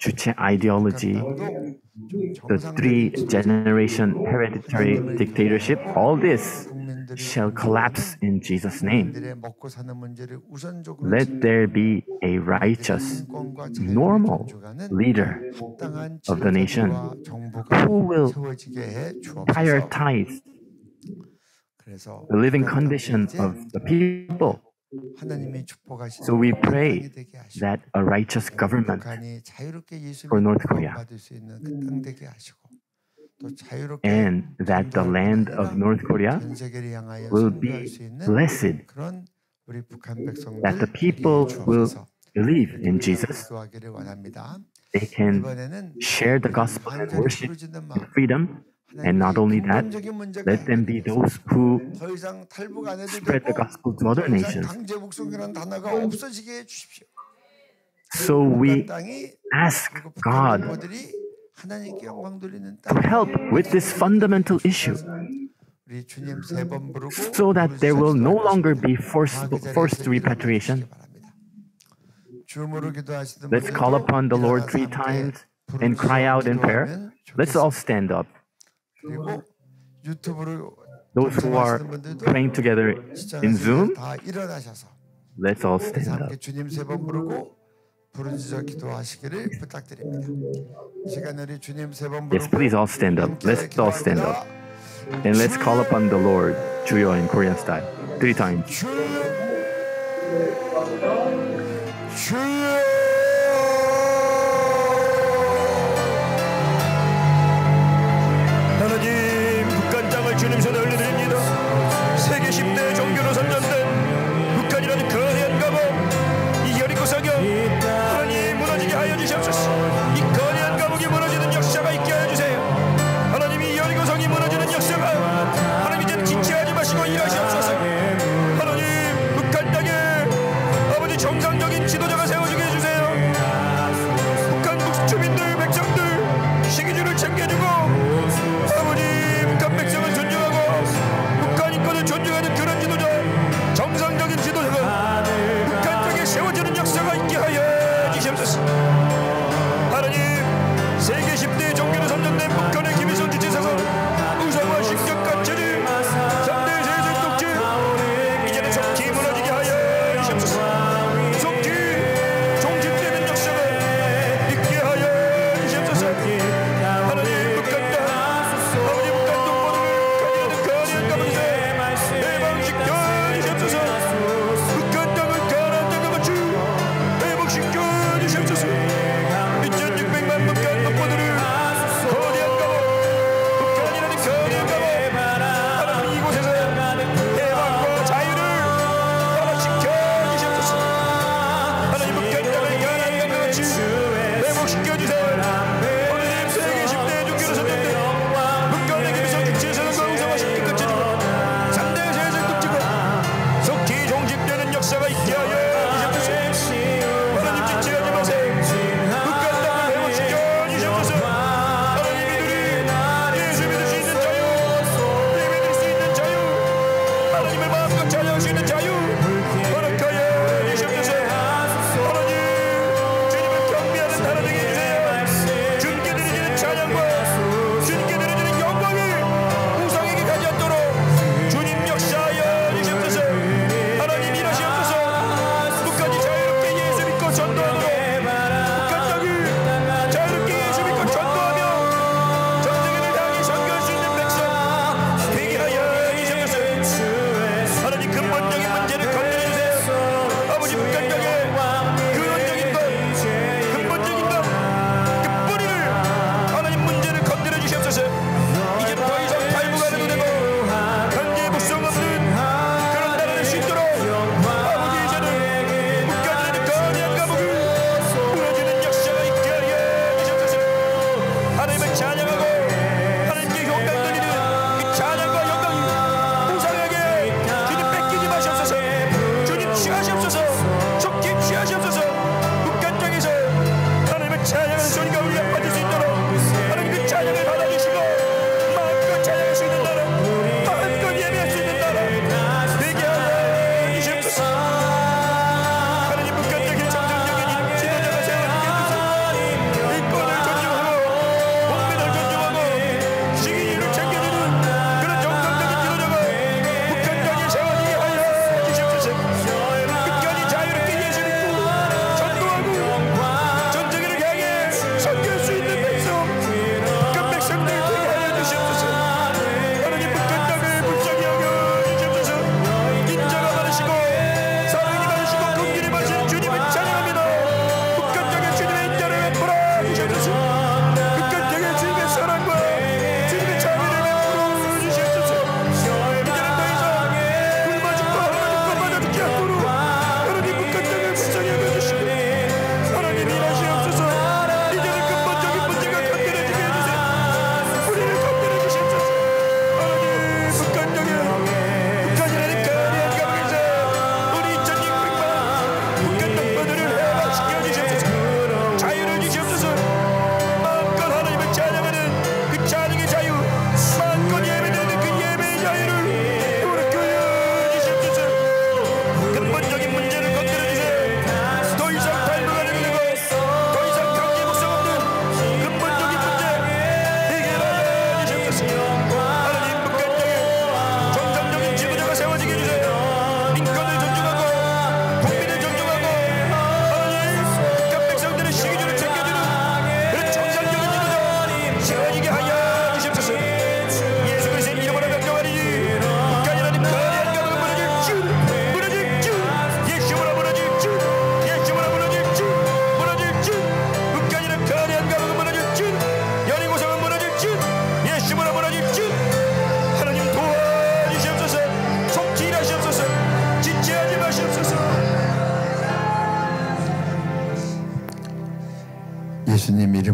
Juche ideology, the three generation hereditary dictatorship, all this shall collapse in Jesus' name. Let there be a righteous, normal leader of the nation who will prioritize the living condition of the people. So we pray that a righteous government for North Korea and that the land of North Korea will be blessed, that the people will believe in Jesus. They can share the gospel and worship in freedom. And not only that, let them be those who spread the gospel to other nations. So we ask God to help with this fundamental issue so that there will no longer be forced, forced repatriation. Let's call upon the Lord three times and cry out in prayer. Let's all stand up those who are praying together in Zoom, let's all stand up. Yes, please all stand up. Let's all stand up. And let's call upon the Lord, Chuyo in Korean style, three times.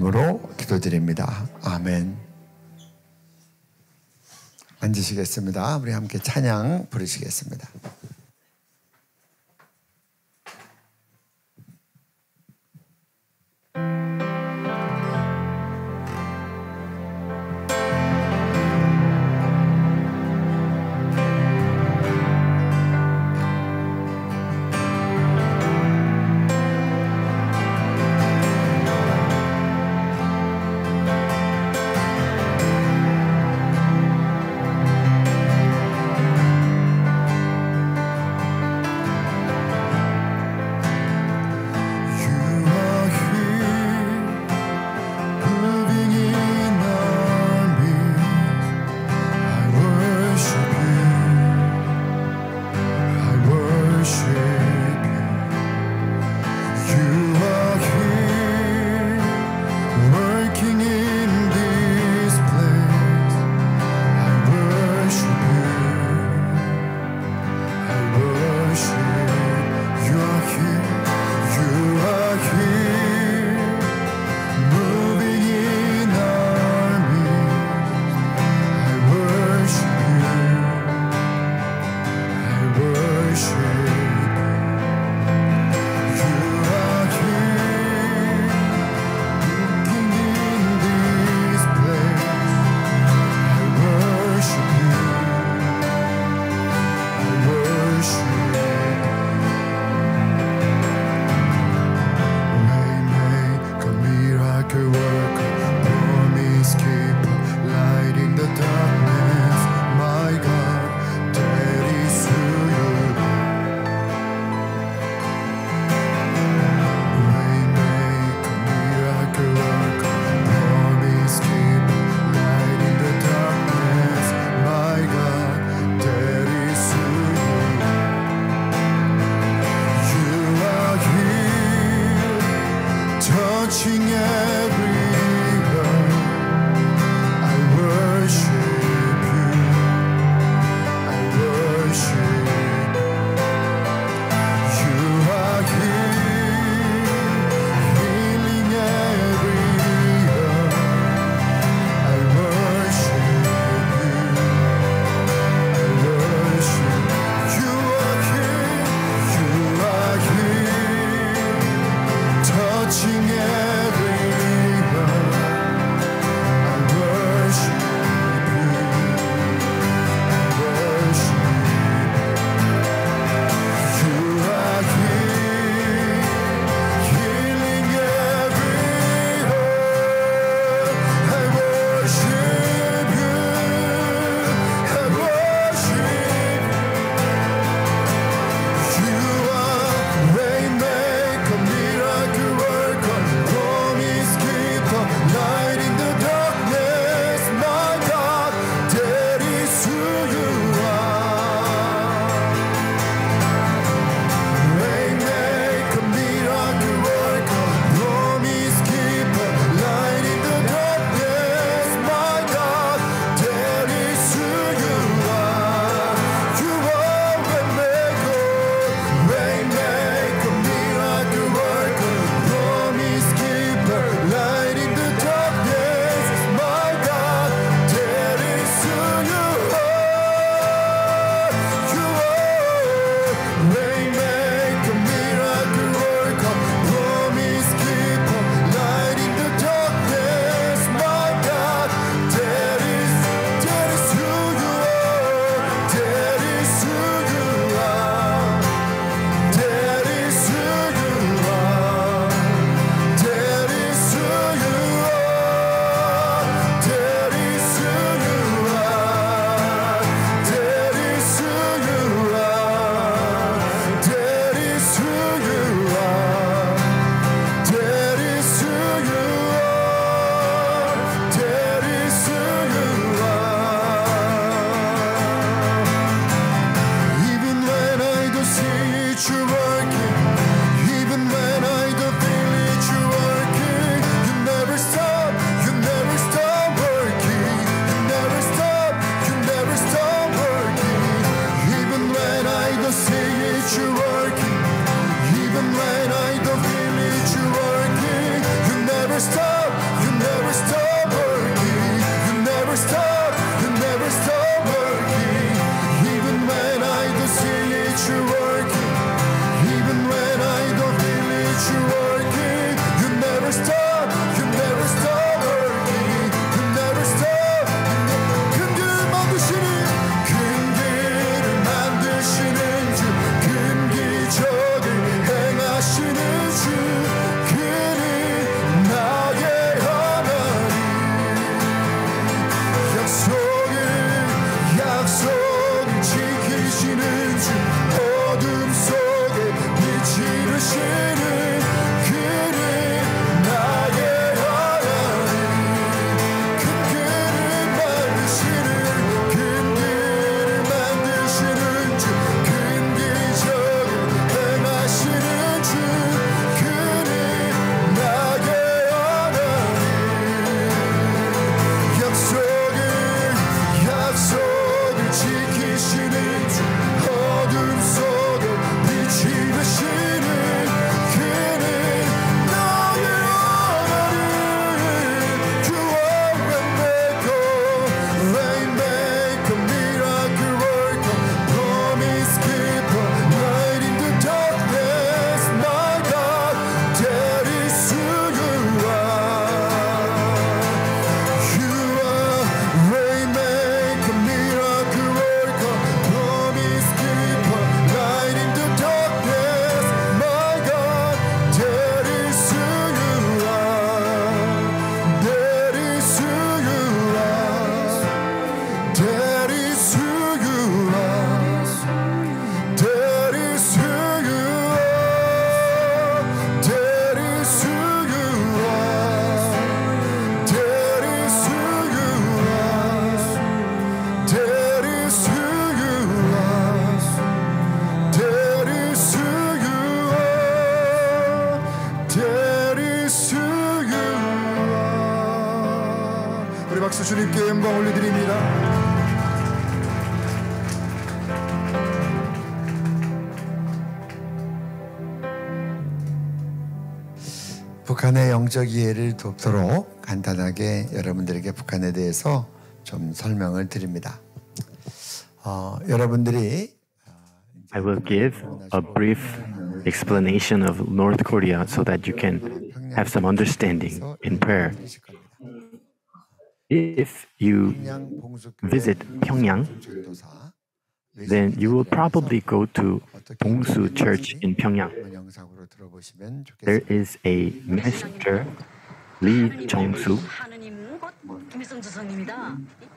이름으로 기도드립니다. 아멘. 앉으시겠습니다. 우리 함께 찬양 부르시겠습니다. 영적 이해를 돕도록 간단하게 여러분들에게 북한에 대해서 좀 설명을 드립니다. 어, 여러분들이 I will give a brief explanation of North Korea so that you can have some understanding in prayer. If you visit Pyongyang, then you will probably go to Bongsu Church in Pyongyang. There is a minister, Lee Jong-soo,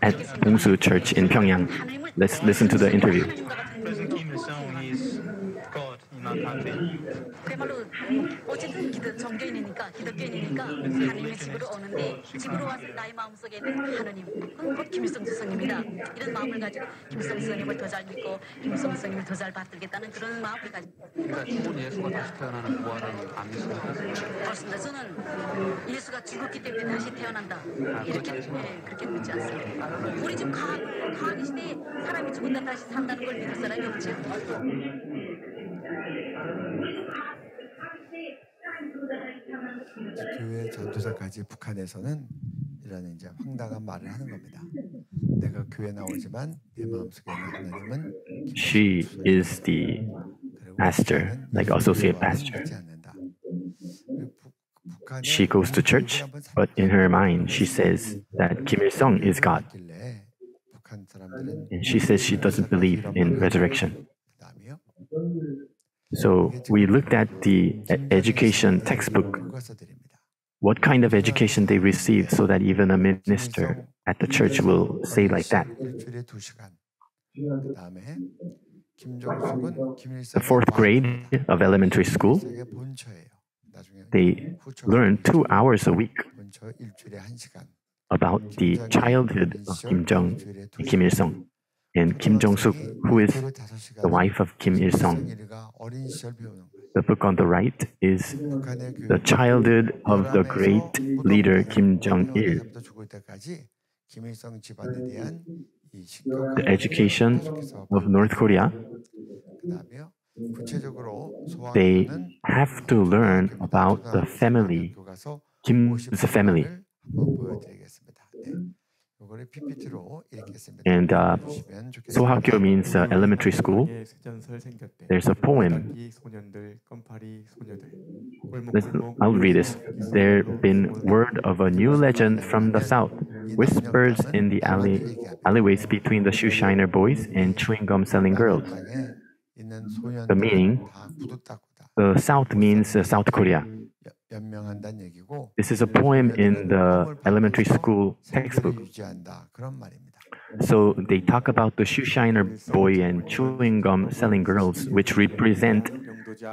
at Bongsu Church in Pyongyang. Let's listen to the interview. 그야말로 어쨌든 기도 정교인이니까 기독교인이니까 하나님의 집으로 오는데 집으로 와서 나의 마음속에 있는 하나님 그건 곧 김일성 주석입니다. 이런 마음을 가지고 김일성 주석님을 더 잘 믿고 김일성 주석님을 더 잘 받들겠다는 그런 마음을 가지고 예수가 다시 태어나는 부활은 안 믿습니까? 그렇습니다. 저는 예수가 죽었기 때문에 다시 태어난다 이렇게 예, 그렇게 믿지 않습니다. 우리 지금 과학 과학 시대에 사람이 죽었다 다시 산다는 걸 믿을 사람이 없죠. 교회 전도사까지 북한에서는 이런 이제 황당한 말을 하는 겁니다. 내가 교회 나오지만 내 마음속에 있는 하나님은 She is the pastor, like associate pastor. She goes to church, but in her mind, she says that Kim Il sung is God. 북한 사람들은 And she says she doesn't believe in resurrection. So we looked at the uh, education textbook, what kind of education they receive, so that even a minister at the church will say like that. The fourth grade of elementary school, they learn two hours a week about the childhood of Kim Jong and Kim Il sung and Kim Jong Suk, who is the wife of Kim Il Sung. The book on the right is the childhood of the great leader Kim Jong Il. The education of North Korea. They have to learn about the family, Kim's family. 한번 보여드리겠습니다. 네. 요거를 PPT로 읽겠습니다. And uh, 보시면 좋겠습니다. Sohakyo means uh, elementary school. 예, 새전설 생겼대. There's a poem. 이 소년들, 껌파리 소녀들. Let's, I'll read this. There been word of a new legend from the south, whispers in the alley, alleyways between the shoe shiner boys and chewing gum selling girls. 땅에 있는 소년들은 The meaning, 다 구두닦고다. The south means uh, South Korea. This is a poem in the elementary school textbook. So they talk about the shoeshiner boy and chewing gum selling girls, which represent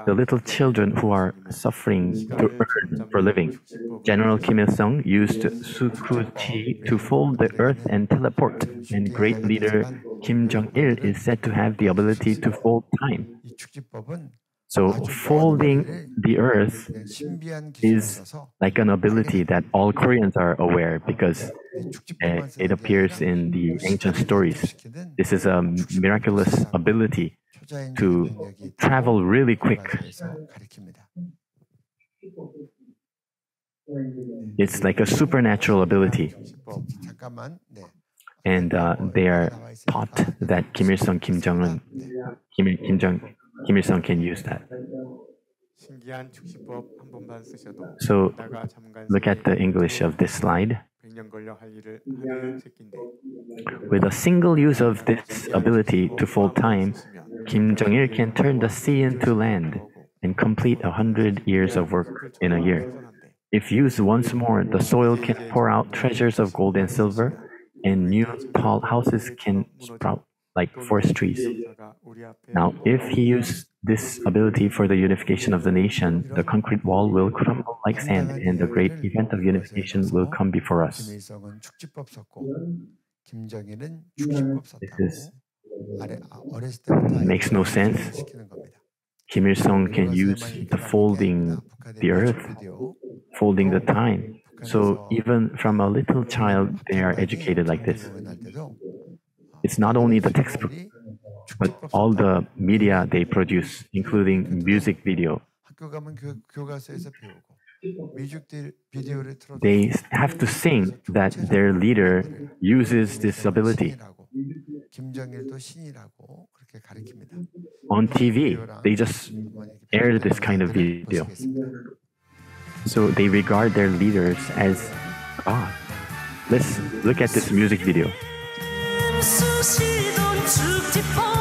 the little children who are suffering to earn for living. General Kim Il sung used Sukuchi to fold the earth and teleport, and great leader Kim Jong il is said to have the ability to fold time. So folding the earth is like an ability that all Koreans are aware because it appears in the ancient stories. This is a miraculous ability to travel really quick. It's like a supernatural ability. And uh, they are taught that Kim Il sung, Kim Jong un, Kim, Kim Jong Kim Il sung can use that. So look at the English of this slide. With a single use of this ability to fold time, Kim Jong il can turn the sea into land and complete a hundred years of work in a year. If used once more, the soil can pour out treasures of gold and silver, and new tall houses can sprout like forest trees. Now, if he uses this ability for the unification of the nation, the concrete wall will crumble like sand, and the great event of unification will come before us. This is, makes no sense. Kim Il sung can use the folding the earth, folding the time. So even from a little child, they are educated like this. It's not only the textbook, but all the media they produce, including music video. They have to sing that their leader uses this ability. On TV, they just air this kind of video. So they regard their leaders as God. Let's look at this music video. 수시던 죽지법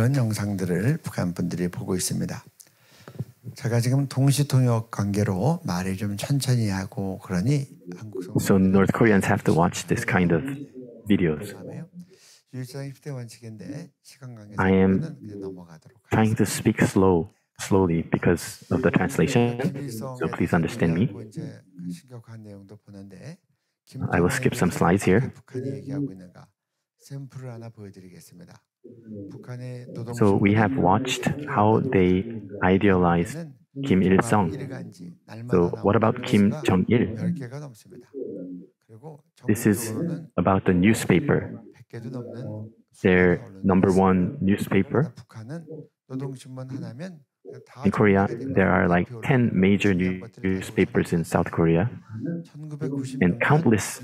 이런 영상들을 북한 분들이 보고 있습니다. 제가 지금 동시통역 관계로 말을 좀 천천히 하고 그러니 So North Koreans have to watch this kind of videos. 성함이에요. 유일상 10대 원칙인데 시간 관계상 I am Trying to speak slow, slowly because of the translation. So please understand me. 그 I will skip some slides here. 샘플을 하나 보여드리겠습니다. So we have watched how they idealize Kim Il sung. So, what about Kim Jong il? This is about the newspaper. Their number one newspaper. In Korea, there are like 10 major newspapers in South Korea and countless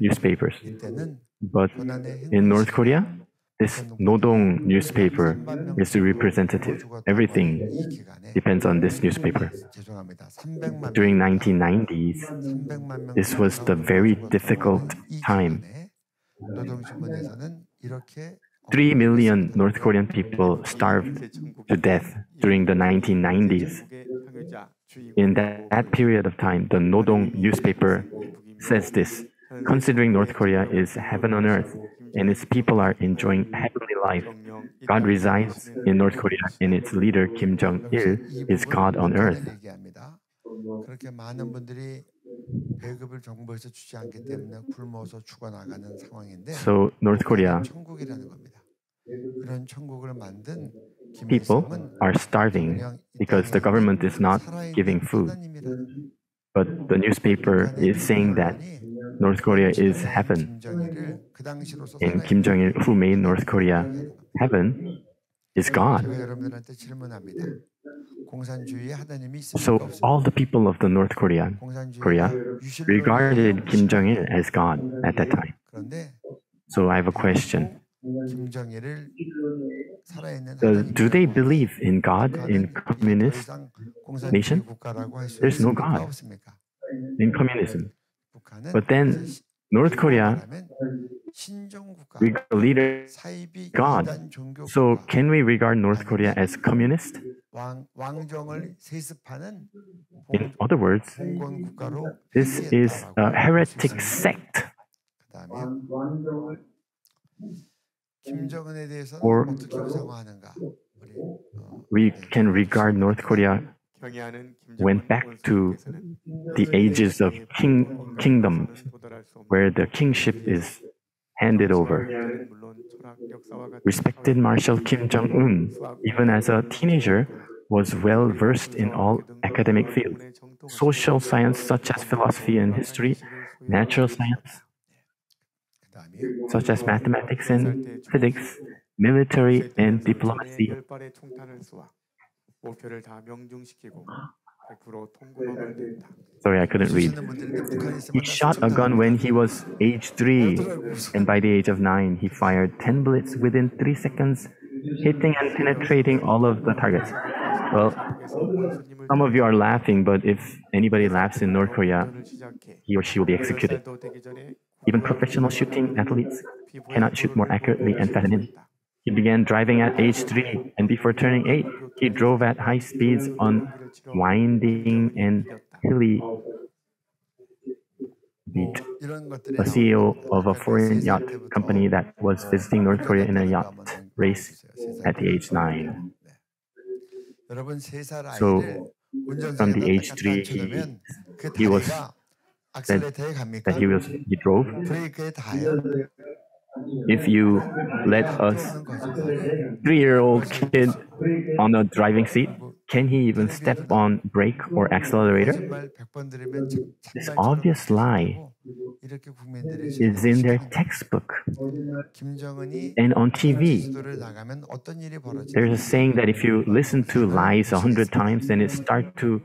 newspapers. But in North Korea, this Nodong newspaper is representative. Everything depends on this newspaper. During 1990s, this was the very difficult time. 3 million North Korean people starved to death during the 1990s. In that, that period of time, the Nodong newspaper says this Considering North Korea is heaven on earth, and its people are enjoying heavenly life. God resides in North Korea, and its leader, Kim Jong il, is God on earth. So, North Korea people are starving because the government is not giving food. But the newspaper is saying that North Korea is heaven. And Kim Jong il, who made North Korea heaven, is God. So all the people of the North Korea, Korea regarded Kim Jong il as God at that time. So I have a question. Uh, do they believe in God in communist nation? There's no God in communism. But then North Korea the leader God. So can we regard North Korea as communist? In other words, this is a heretic sect. Or we can regard North Korea went back to the ages of king, kingdom, where the kingship is handed over. Respected Marshal Kim Jong un, even as a teenager, was well versed in all academic fields social science such as philosophy and history, natural science such as mathematics and physics, military and diplomacy. Sorry, I couldn't read. He shot a gun when he was age 3, and by the age of 9, he fired 10 bullets within 3 seconds, hitting and penetrating all of the targets. Well, some of you are laughing, but if anybody laughs in North Korea, he or she will be executed. Even professional shooting athletes cannot shoot more accurately and faster He began driving at age 3, and before turning 8, he drove at high speeds on winding and hilly beach. A CEO of a foreign yacht company that was visiting North Korea in a yacht race at the age nine. So from the age three, he, he was that, that he was he drove if you let a three-year-old kid on a driving seat, can he even step on brake or accelerator? This obvious lie is in their textbook and on TV. There's a saying that if you listen to lies a hundred times, then it starts to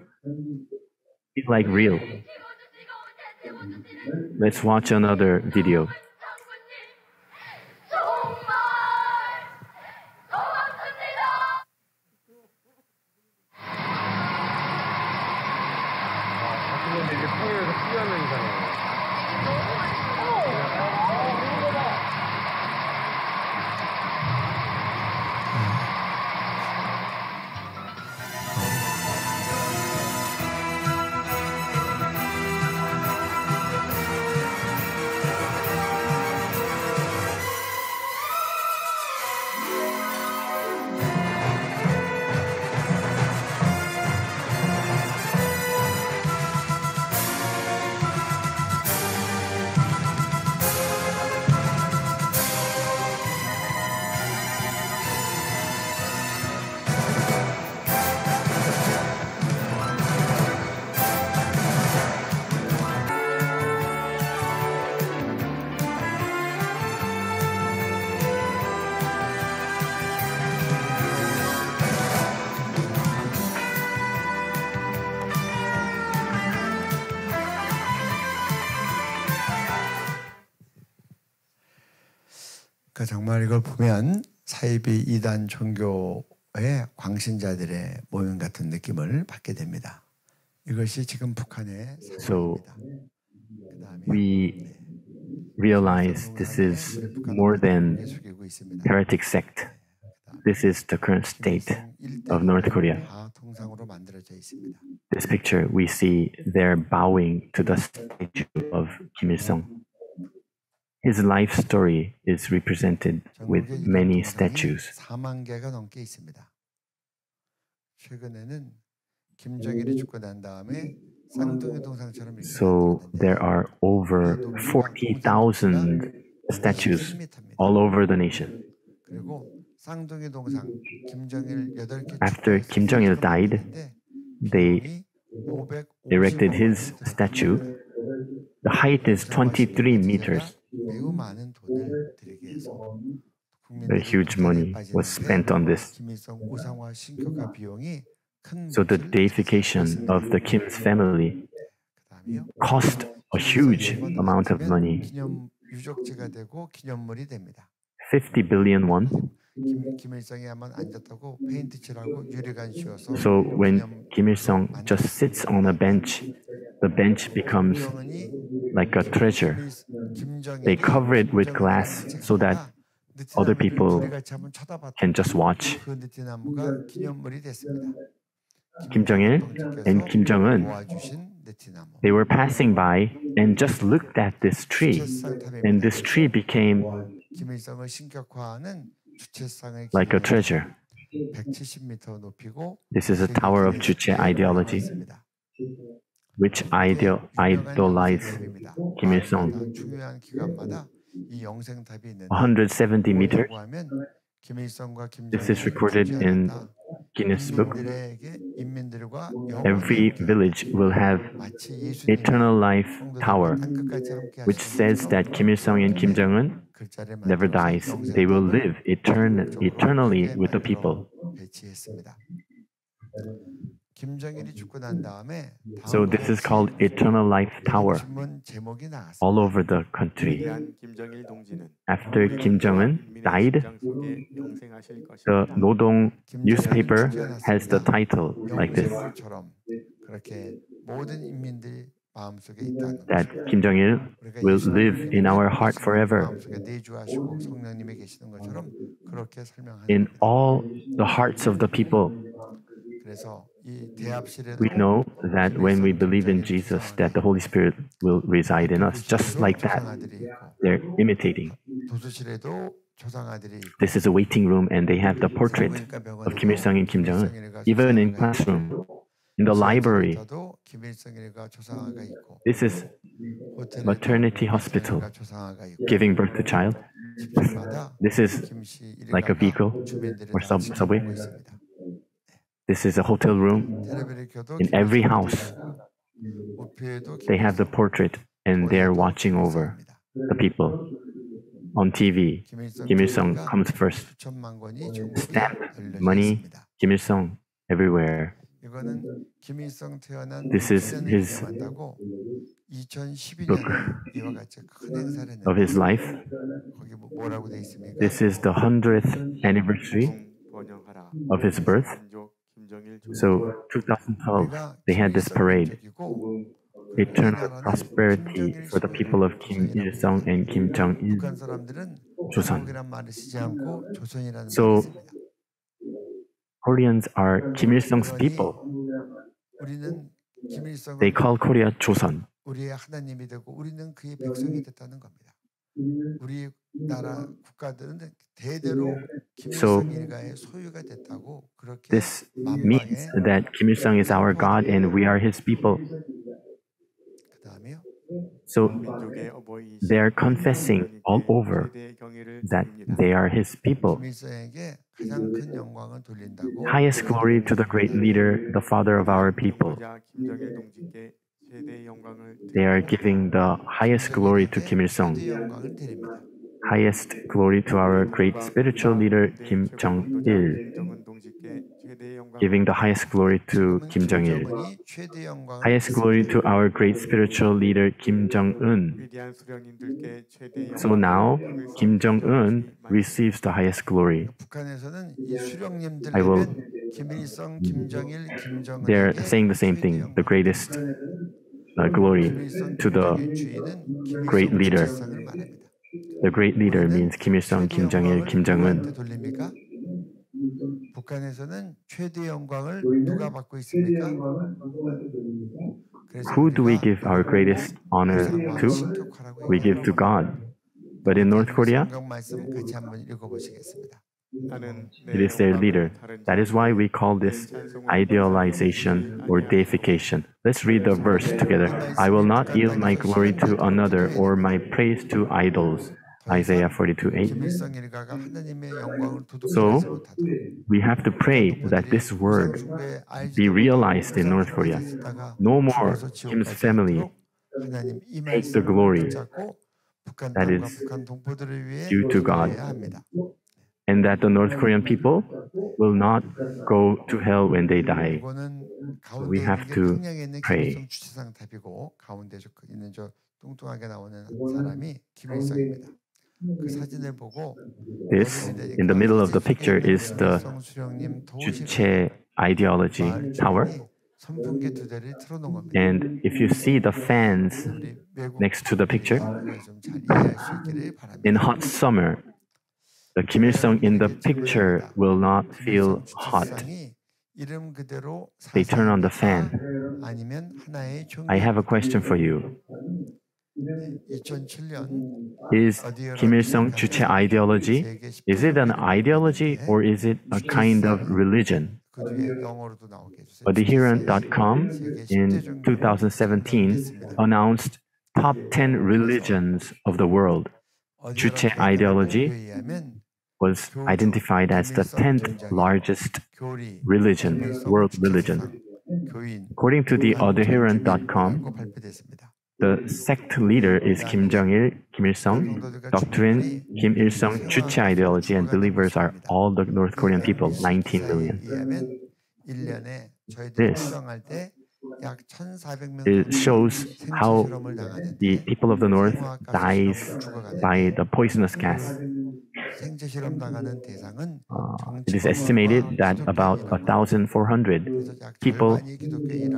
feel like real. Let's watch another video. 정말 이걸 보면 사이비 이단 종교의 광신자들의 모임 같은 느낌을 받게 됩니다. 이것이 지금 북한의 So we realize this is more than heretic sect. This is the current state of North Korea. This picture, we see they're bowing to the statue of Kim Il sung. His life story is represented with many statues. So there are over 40,000 statues all over the nation. After Kim Jong il died, they erected his statue. The height is 23 meters. 매우 많은 돈을 들이게 해서 A huge money was spent on this. 김일성 우상화 신격화 비용이 큰 So the deification of the Kim's family cost a huge amount of money 기념 유적지가 되고 기념물이 됩니다. 50 billion won. 김, 김일성이 한번 앉았다고 페인트 칠하고 유리관 씌워서 So when Kim Il sung just sits on a bench, the bench becomes like a treasure. They cover it with glass so that other people can just watch. Kim Jong il and Kim Jong un, they were passing by and just looked at this tree. And this tree became like a treasure. This is a tower of Juche ideology which idol, idolize Kim Il sung. 170 meters. This is recorded in Guinness Book. Every village will have eternal life tower, which says that Kim Il sung and Kim Jong un never dies. They will live etern eternally with the people. So this is called Eternal Life Tower all over the country. After Kim Jong-un died, the Nodong newspaper has the title like this. That Kim Jong il will live in our heart forever. In all the hearts of the people. We know that when we believe in Jesus, that the Holy Spirit will reside in us, just like that. They're imitating. This is a waiting room, and they have the portrait of Kim Il Sung and Kim Jong Un, even in classroom, in the library. This is maternity hospital, giving birth to child. This is like a vehicle or sub subway. This is a hotel room. In every house, they have the portrait and they're watching over the people. On TV, Kim Il sung comes first. Stamp, money, Kim Il sung everywhere. This is his book of his life. This is the 100th anniversary of his birth. So 2012, they had this parade, Eternal Prosperity for the people of Kim Il-sung and Kim Jong-un, Joseon. So Koreans are Kim Il-sung's people. They call Korea Joseon. So this means that Kim Il Sung is our God and we are his people. So they are confessing all over that they are his people. Highest glory to the great leader, the father of our people. They are giving the highest glory to Kim Il Sung highest glory to our great spiritual leader Kim Jong il, giving the highest glory to Kim Jong il. Highest glory to our great spiritual leader Kim Jong un. So now, Kim Jong un receives the highest glory. I will. They're saying the same thing the greatest uh, glory to the great leader. The great leader means Kim Il Sung, Kim Jong Il, Kim Jong Un. Who do we give our greatest honor to? We give to God. But in North Korea, it is their leader. That is why we call this idealization or deification. Let's read the verse together. I will not yield my glory to another or my praise to idols. Isaiah 42 8. 김일성 일가가 하나님의 영광을 So, 도둑질하지 못하도록 we have to pray that this word be realized in North Korea. No more Kim's family 하나님 이 take the 말씀을 glory 붙잡고 북한 that 땅과 is 북한 동포들을 위해 due to God. 기도해야 합니다. and that the North Korean people will not go to hell when they die. 이거는 We 가운데 have 있는 게 to 평양에 있는 pray. 김일성 주체상 답이고 가운데 저 있는 저 뚱뚱하게 나오는 사람이 김일성입니다. This, in the middle of the picture, is the Juche ideology tower. And if you see the fans next to the picture, in hot summer, the Kim Il sung in the picture will not feel hot. They turn on the fan. I have a question for you. 2007년 Is Kim Il Sung Juche ideology? Is it an ideology or is it a kind of religion? 그 뒤에 영어로도 나오게 해주세요. Adherent.com in 2017 announced top 10 religions of the world. Juche ideology was identified as the 10th largest religion, world religion. According to the adherent.com, the sect leader is Kim Jong il, Kim Il sung. Doctrine, Kim Il sung, Juche ideology, and believers are all the North Korean people, 19 million. This it shows how the people of the North dies by the poisonous gas it is estimated that about 1,400 people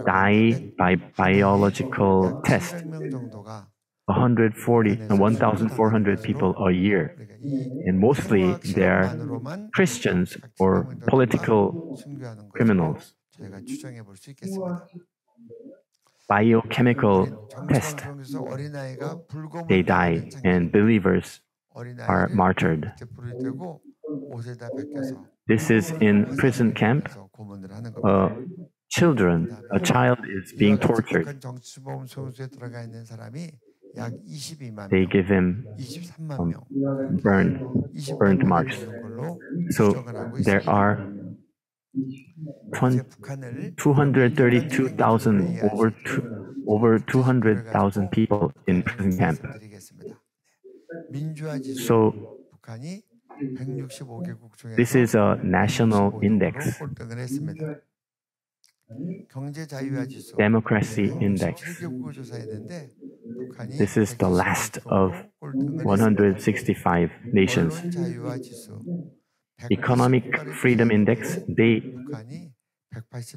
die by biological test. 140 and 1,400 people a year. And mostly they're Christians or political criminals. Biochemical test, they die, and believers are martyred. This is in prison camp. Uh, children, a child is being tortured. They give him um, burn, burned marks. So there are 232,000, over, over 200,000 people in prison camp. So this is a national index, democracy index. This is the last of 165 nations. Economic Freedom Index, they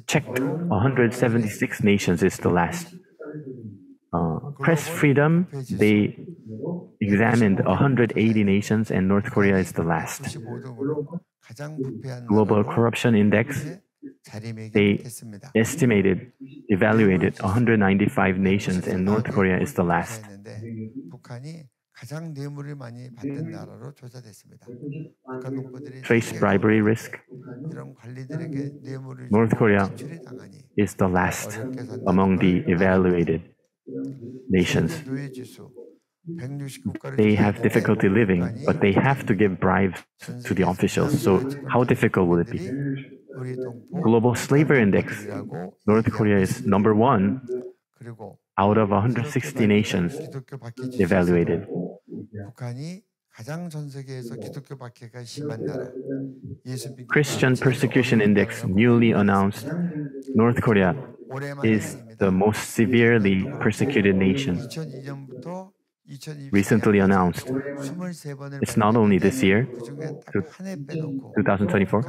checked 176 nations is the last uh, press freedom, they examined 180 nations, and North Korea is the last. Global Corruption Index, they estimated, evaluated 195 nations, and North Korea is the last. Trace bribery risk. North Korea is the last among the evaluated nations. They have difficulty living, but they have to give bribes to the officials. So, how difficult will it be? Global Slavery Index, North Korea is number one out of 160 nations evaluated. Christian Persecution Index, newly announced, North Korea is the most severely persecuted nation. Recently announced, it's not only this year, 2024,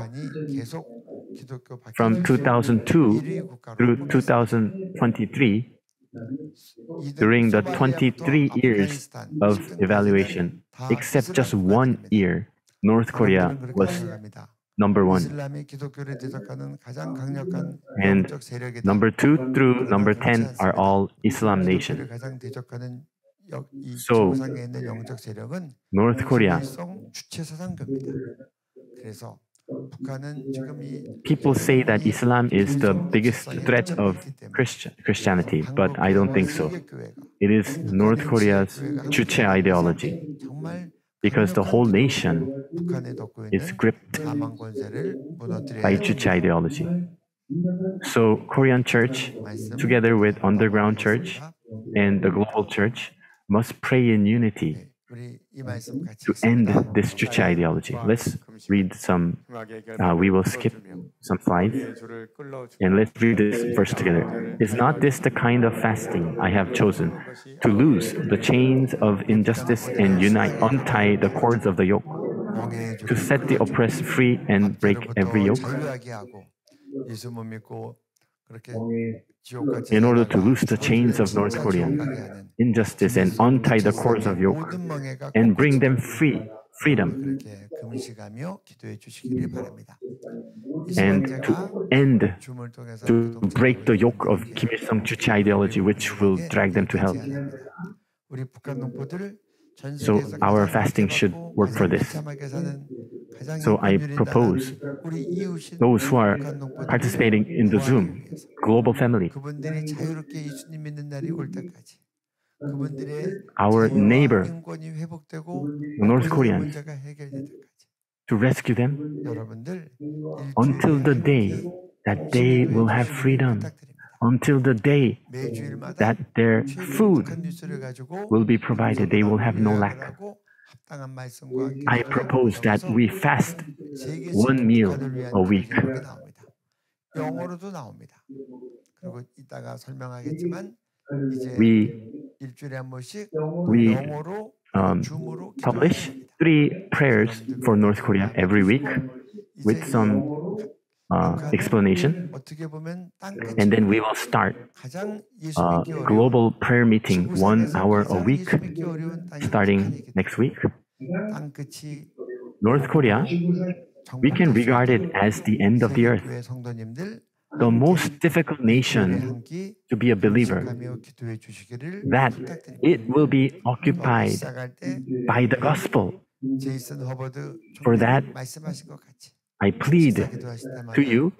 from 2002 through 2023, during the 23 years of evaluation, except just one year, North Korea was number one. And number two through number 10 are all Islam nations. So, North Korea. People say that Islam is the biggest threat of Christian, Christianity, but I don't think so. It is North Korea's 주체 ideology because the whole nation is gripped by Juche ideology. So Korean church, together with underground church and the global church, must pray in unity to end this Juche ideology. Let's read some. Uh, we will skip some slides and let's read this verse together. Is not this the kind of fasting I have chosen to loose the chains of injustice and unite, untie the cords of the yoke, to set the oppressed free and break every yoke? in order to loose the chains of North Korean injustice and untie the cords of yoke and bring them free, freedom, and to end, to break the yoke of Kim Il-sung Juche ideology, which will drag them to hell. So our fasting should work for this. So I propose those who are participating in the Zoom global family, our neighbor, North Korean, to rescue them until the day that they will have freedom until the day that their food will be provided. They will have no lack. I propose that we fast one meal a week. We, we um, publish three prayers for North Korea every week with some uh, explanation. And then we will start a global prayer meeting one hour a week starting next week. North Korea, we can regard it as the end of the earth, the most difficult nation to be a believer, that it will be occupied by the gospel. For that, I plead to you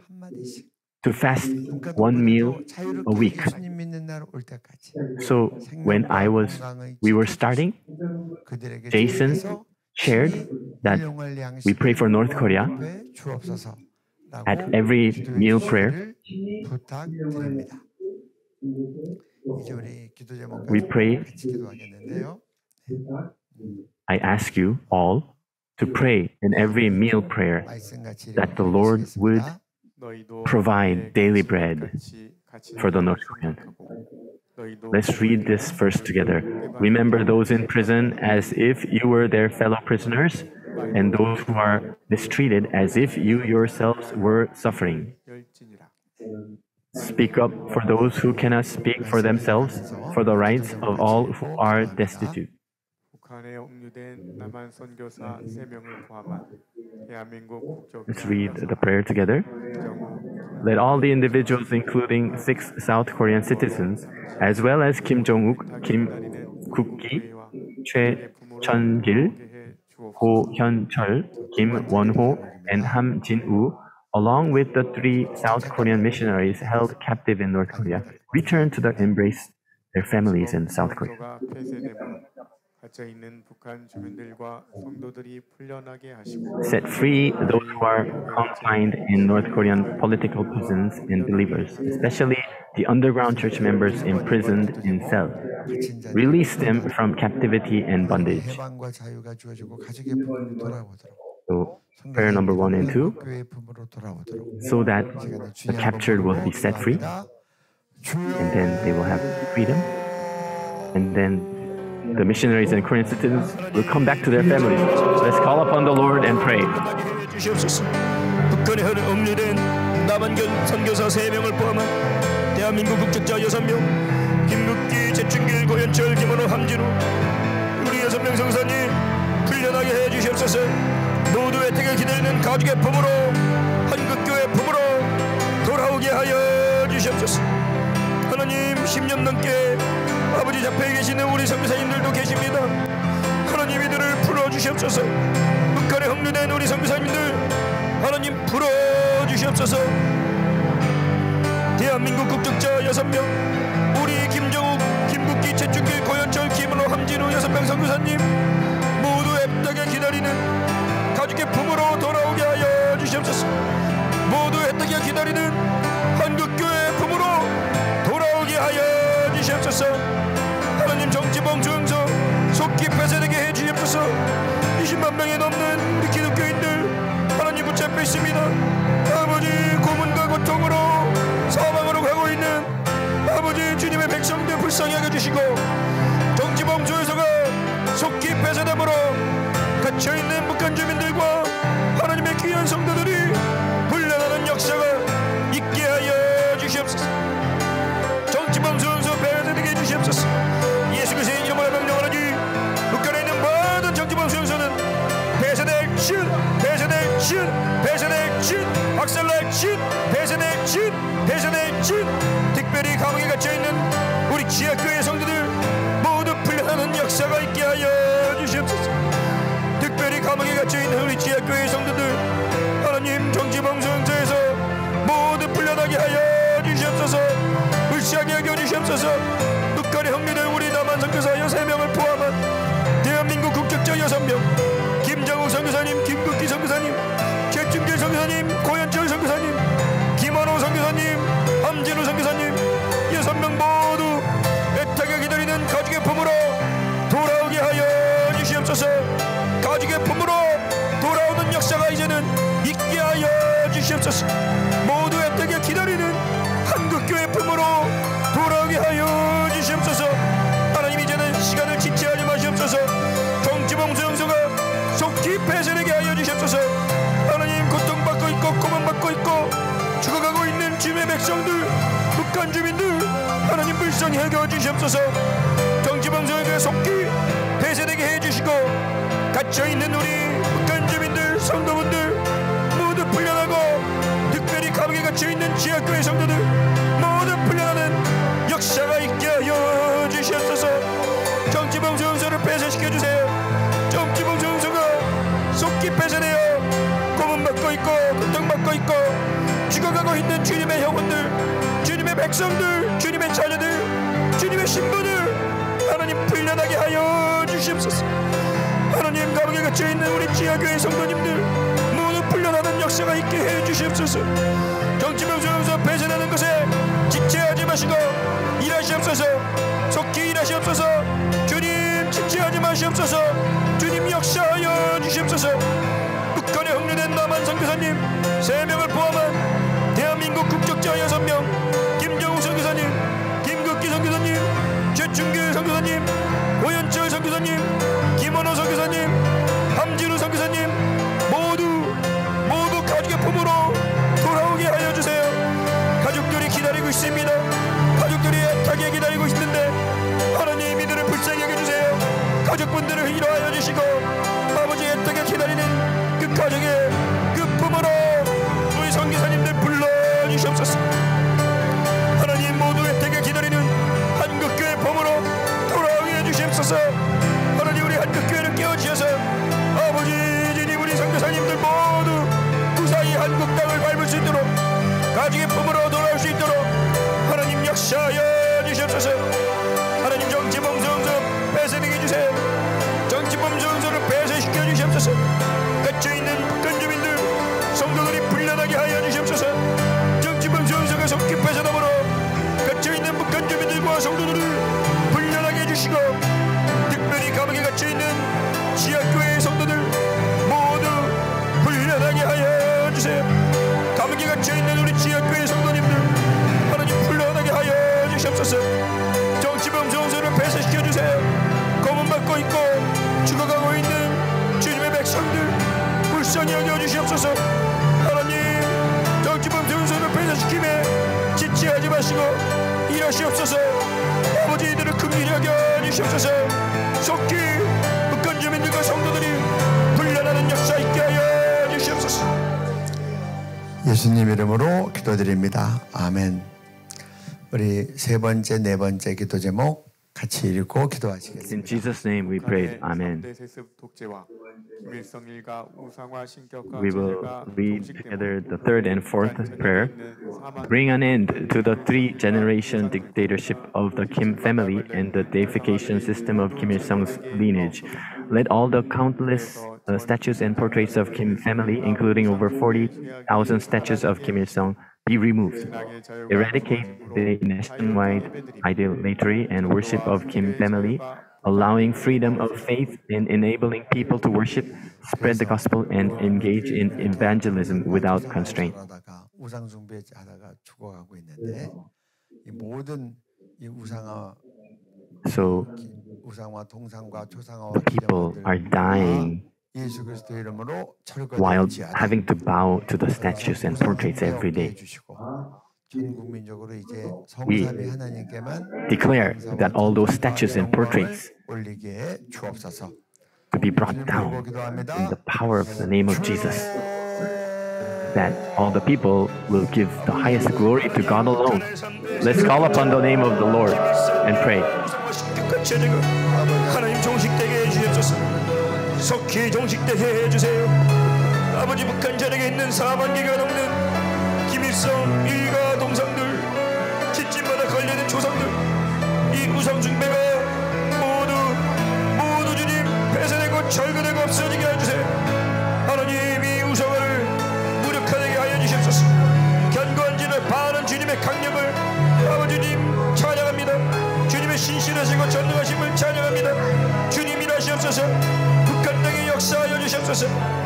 to fast one meal a week. So when I was, we were starting, Jason shared that we pray for North Korea at every meal prayer. We pray. I ask you all to pray in every meal prayer that the Lord would provide daily bread for the North Korean. Let's read this verse together. Remember those in prison as if you were their fellow prisoners, and those who are mistreated as if you yourselves were suffering. Speak up for those who cannot speak for themselves, for the rights of all who are destitute. 북한에 억류된 남한 선교사 포함한 Let's read the prayer together. Let all the individuals, including six South Korean citizens, as well as Kim Jong-uk, Kim Kuk-ki, Choi Chun-gil, Ko Hyun-chul, Kim Won-ho, and Ham Jin-woo, along with the three South Korean missionaries held captive in North Korea, return to the embrace their families in South Korea 가 폐쇄되고 갇혀 있는 북한 주민들과 성도들이 풀려나게 하시고 Set free those who are confined in North Korean political prisons and believers, especially the underground church members imprisoned in cells. Release them from captivity and bondage. 해방과 자유가 주어지고 가족의 품으로 돌아오도록 So, prayer number one and two, 교회의 품으로 돌아오도록 so that the captured will be set free, and then they will have freedom, and then the missionaries and Korean citizens will come back to their families. Let's call upon the Lord and pray. 모두의 택을 기다리는 가족의 품으로 한국교회 품으로 돌아오게 하여 주시옵소서 하나님 10년 넘게 아버지 잡혀 계시는 우리 선교사님들도 계십니다. 하나님 이들을 풀어주시옵소서. 북한에 억류된 우리 선교사님들 하나님 풀어주시옵소서. 대한민국 국적자 6명 우리 김정욱, 김국기, 최준길, 고현철, 김은호, 함진우 6명 선교사님 모두 애타게 기다리는 가족의 품으로 돌아오게 하여 주시옵소서. 모두 애타게 기다리는 주시옵소서. 하나님 정치범 조영서 속기 폐쇄되게 해 주시옵소서. 20만 명이 넘는 우리 기독교인들 하나님 붙잡혀 있습니다. 아버지 고문과 고통으로 사망으로 가고 있는 아버지 주님의 백성들 불쌍히 하게 주시고 정치범 조여서가 속기 폐쇄됨으로 갇혀있는 북한 주민들과 하나님의 귀한 성도들이 불려나는 역사가 있게 하여 주시옵소서 신 폐쇄될 신 박살날 신 폐쇄될 신 폐쇄될 신 특별히 감옥에 갇혀있는 우리 지하교회 성도들 모두 풀려나는 역사가 있게 하여 주시옵소서 특별히 감옥에 갇혀있는 우리 지하교회 성도들 하나님 수용소에서 모두 풀려나게 하여 주시옵소서. 불쌍히 여겨 주시옵소서. 북한에 형리된 우리 남한 선교사 6명을 포함 주시옵소서 가족의 품으로 돌아오는 역사가 이제는 있게 하여 주시옵소서. 모두 애타게 기다리는 품으로 돌아오게 하여 주시옵소서. 하나님 이제는 시간을 지체하지 마시옵소서. 정지봉 수용소가 속히 폐쇄되게 하여 주시옵소서. 하나님 고통받고 있고 고문받고 있고 죽어가고 있는 주님의 백성들 북한 주민들 하나님 불쌍히 해겨 주시옵소서. 정지봉소에게 속히 폐쇄되게 해주시고 갇혀있는 우리 북한 주민들 성도분들 모두 풀려나고 특별히 감옥에 갇혀있는 지하교회 성도들 모두 풀려나는 역사가 있게 하여 주시옵소서. 정지봉 소용소를 폐쇄시켜 주세요. 정지봉 소용소가 속기 폐쇄되어 고문받고 있고 고통받고 있고 죽어가고 있는 주님의 영혼들 주님의 백성들 주님의 자녀들 주님의 신부들 하나님 풀려나게 하여 주시옵소서. 하나님 감옥에 갇혀 있는 우리 지하교회 성도님들 모두 풀려나는 역사가 있게 해 주시옵소서. 정치병 소용소 폐쇄되는 것에 지체하지 마시고 일하시옵소서. 속히 일하시옵소서. 주님 지체하지 마시옵소서. 주님 역사하여 주시옵소서. 북한에 흥류된 남한 선교사님 세명을 포함한 대한민국 국적자 여섯 명 김정우 선교사님 김극기 선교사님 최충규 선교사님 오현철 선교사님 김원호 선교사님 함진우 선교사님 모두 모두 가족의 품으로 돌아오게 하여 주세요. 가족들이 기다리고 있습니다. 가족들이 애타게 기다리고 있는데 하나님 이들을 불쌍히 여겨주세요. 가족분들을 위로하여 주시고 아버지 애타게 기다리는 그 가족의 그 품으로 우리 선교사님들 불러주시옵소서 주시옵소서 하나님 정치범 정서를 폐쇄시킴에 지체하지 마시고 일하시옵소서 아버지 이들을 긍휼히 여겨 주시옵소서 속히 북한 주민들과 성도들이 불려나는 역사 있게 하여 주시옵소서 예수님 이름으로 기도드립니다. 아멘. 우리 세 번째, 네 번째 기도 제목 같이 읽고 기도하시겠습니다. In Jesus' name we pray. Amen. we will read together the third and fourth prayer. Bring an end to the three generation dictatorship of the Kim family and the deification system of Kim Il sung's lineage. Let all the countless uh, statues and portraits of Kim family, including over 40,000 statues of Kim Il sung, be removed. Eradicate the nationwide idolatry and worship of Kim family allowing freedom of faith and enabling people to worship, spread the gospel, and engage in evangelism without constraint. So the people are dying while having to bow to the statues and portraits every day 전 국민적으로 이제 We 성삼위 하나님께만 declare that all those statues and portraits 올리게 주옵소서. to be brought down in the power of the name of Jesus. That all the people will give the highest glory to God alone. Let's call upon the name of the Lord and pray. 제재가 하나님 종식되게 해주시옵소서 속히 종식되게 해주세요 아버지 북한 전역에 있는 4만 개가 넘는 김일성 우상 숭배가 모두 모두 주님 폐쇄되고 철거되고 없어지게 해주세요. 하나님 이 우상을 무력화되게 하여 주시옵소서. 견고한 진을 바하는 주님의 강력을 아버지님 찬양합니다. 주님의 신실하시고 전능하심을 찬양합니다. 주님 일하시옵소서. 북한 땅에 역사하여 주시옵소서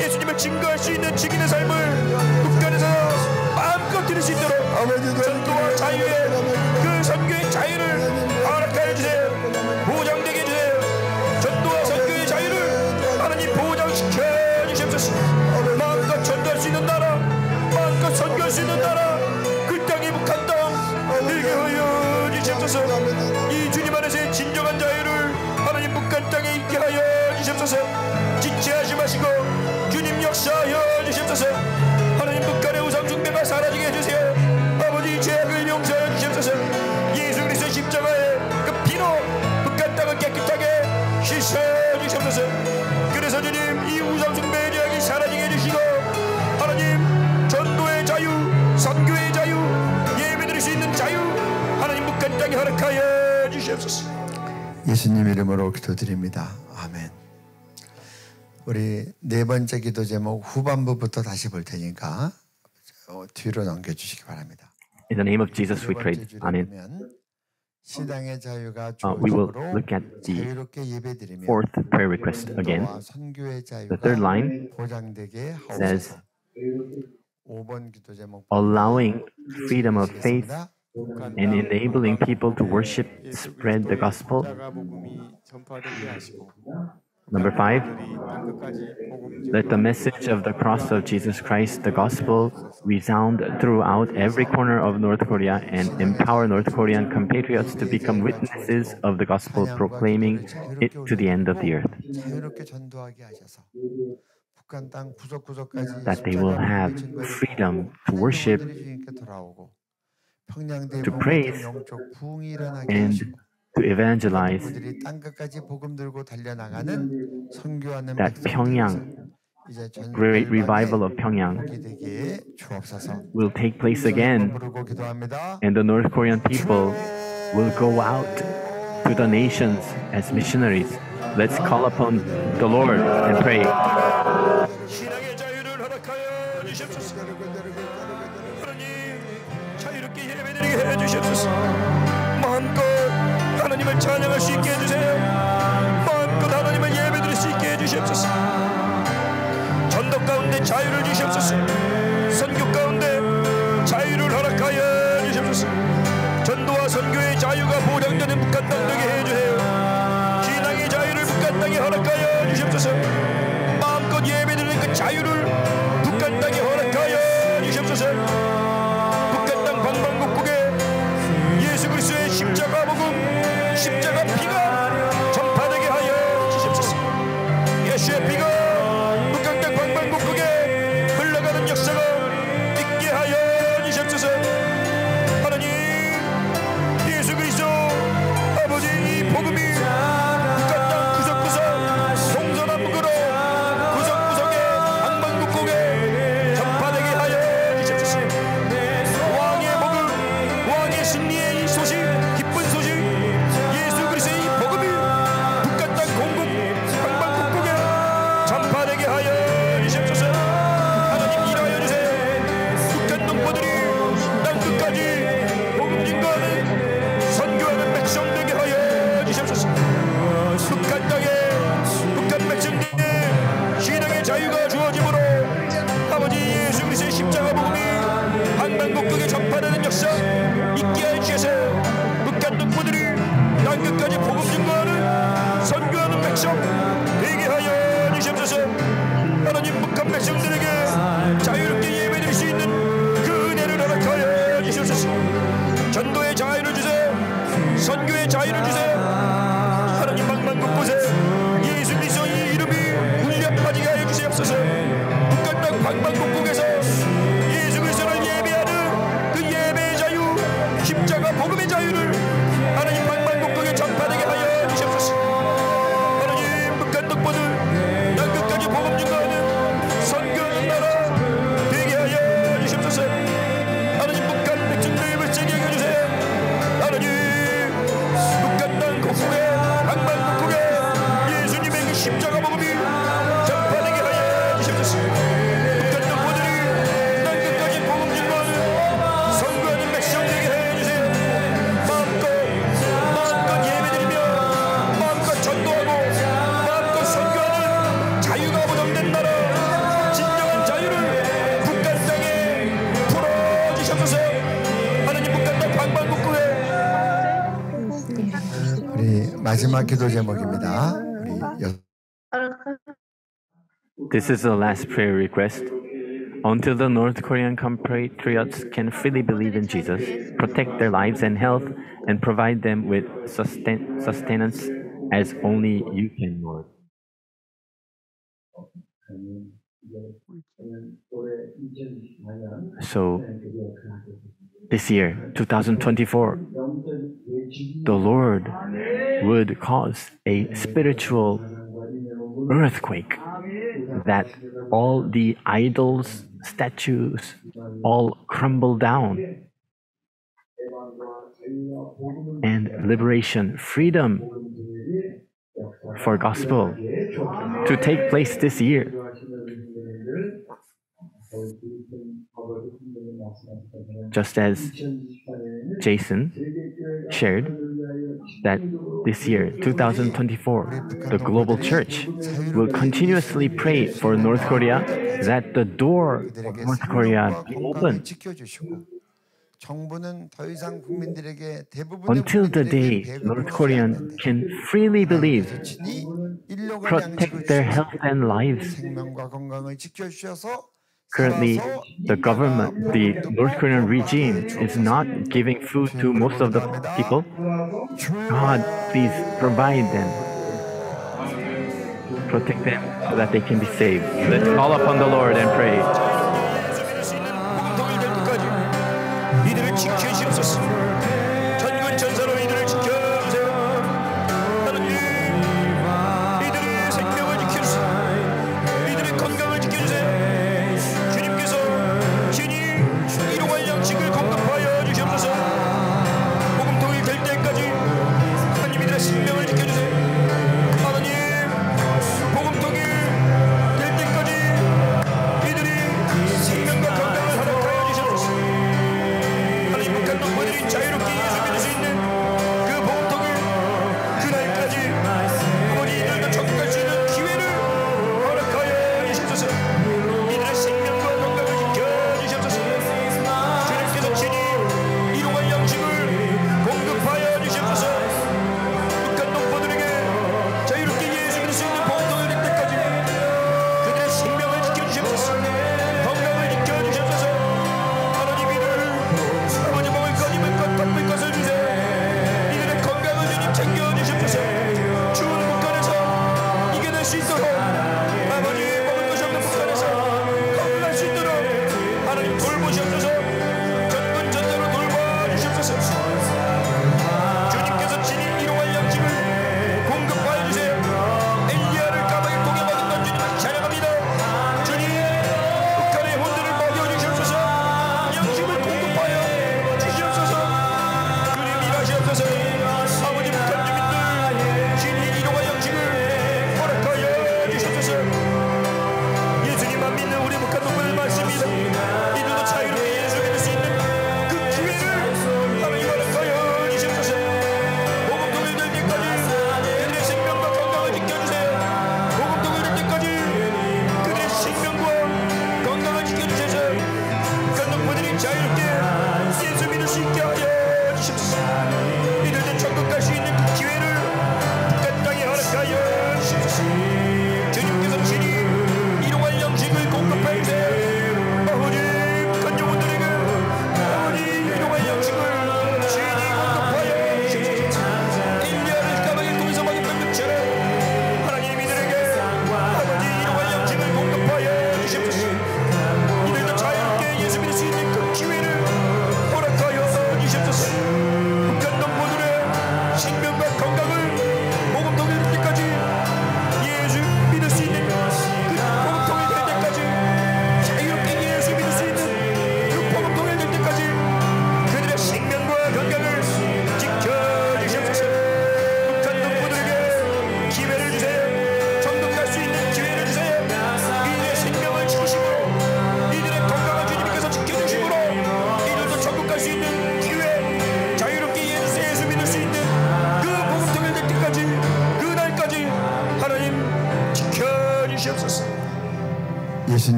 예수님을 증거할 수 있는 증인의 삶을 국간에서 마음껏 드릴 수 있도록 전도와 자유의 그 선교의 자유를 허락하여 주세요. 보장되게 해주세요. 전도와 선교의 자유를 하나님 보장시켜 주시옵소서. 마음껏 전도할 수 있는 나라 마음껏 선교할 수 있는 나라 그 땅이 북한 땅 늘게 허여 주시옵소서. 이 주님 안에서의 진정한 자유를 하나님 북한 땅에 있게 하여 주시옵소서. 주시옵소서. 예수님 이름으로 기도드립니다. 아멘. 우리 네 번째 기도 제목 후반부부터 다시 볼 테니까 뒤로 넘겨 주시기 바랍니다. In the name of Jesus we pray. 아멘. 시당의 자유가 uh, we will look at the fourth prayer request again. The third line says, allowing freedom of faith and enabling people to worship, spread the gospel. Number five, let the message of the cross of Jesus Christ, the gospel, resound throughout every corner of North Korea and empower North Korean compatriots to become witnesses of the gospel, proclaiming it to the end of the earth that they will have freedom to worship to praise and to evangelize that Pyongyang, great revival of Pyongyang, will take place again, and the North Korean people will go out to the nations as missionaries. Let's call upon the Lord and pray. 되게 해 주시옵소서. 마음껏 하나님을 찬양할 수 있게 해주세요. 마음껏 하나님을 예배 드릴 수 있게 해주시옵소서. 전덕 가운데 자유를 주시옵소서. 선교 가운데 자유를 허락하여 주시옵소서. 전도와 선교의 자유가 보장되는 북한 땅 되게 해주세요. 하나님 방만 곳곳에 예수님이 저의 이름이 울려 퍼지게 하여 주시옵소서. 북한당 방방 곳곳 기도 제목입니다. This is the last prayer request. Until the North Korean compatriots can freely believe in Jesus, protect their lives and health, and provide them with sustain sustenance as only you can, Lord. So, this year, 2024, the Lord would cause a spiritual earthquake that all the idols, statues, all crumble down. And liberation, freedom for gospel to take place this year. Just as Jason shared that this year, 2024, the global church will continuously pray for North Korea that the door of North Korea be open until the day North Koreans can freely believe, protect their health and lives. Currently, the government, the North Korean regime, is not giving food to most of the people. God, please provide them, protect them so that they can be saved. Let's call upon the Lord and pray.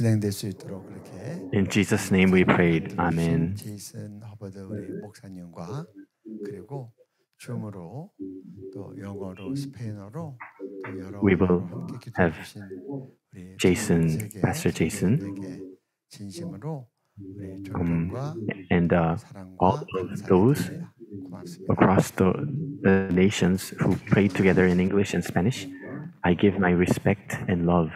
진행될 수 있도록 그렇게. In Jesus' name we prayed. Amen. 제이슨 허버드 우리 목사님과 그리고 줌으로 또 영어로 스페인어로 또 여러 We will have Jason, Pastor Jason. 진심으로 um, and uh, all of those across the, the nations who prayed together in English and Spanish, I give my respect and love.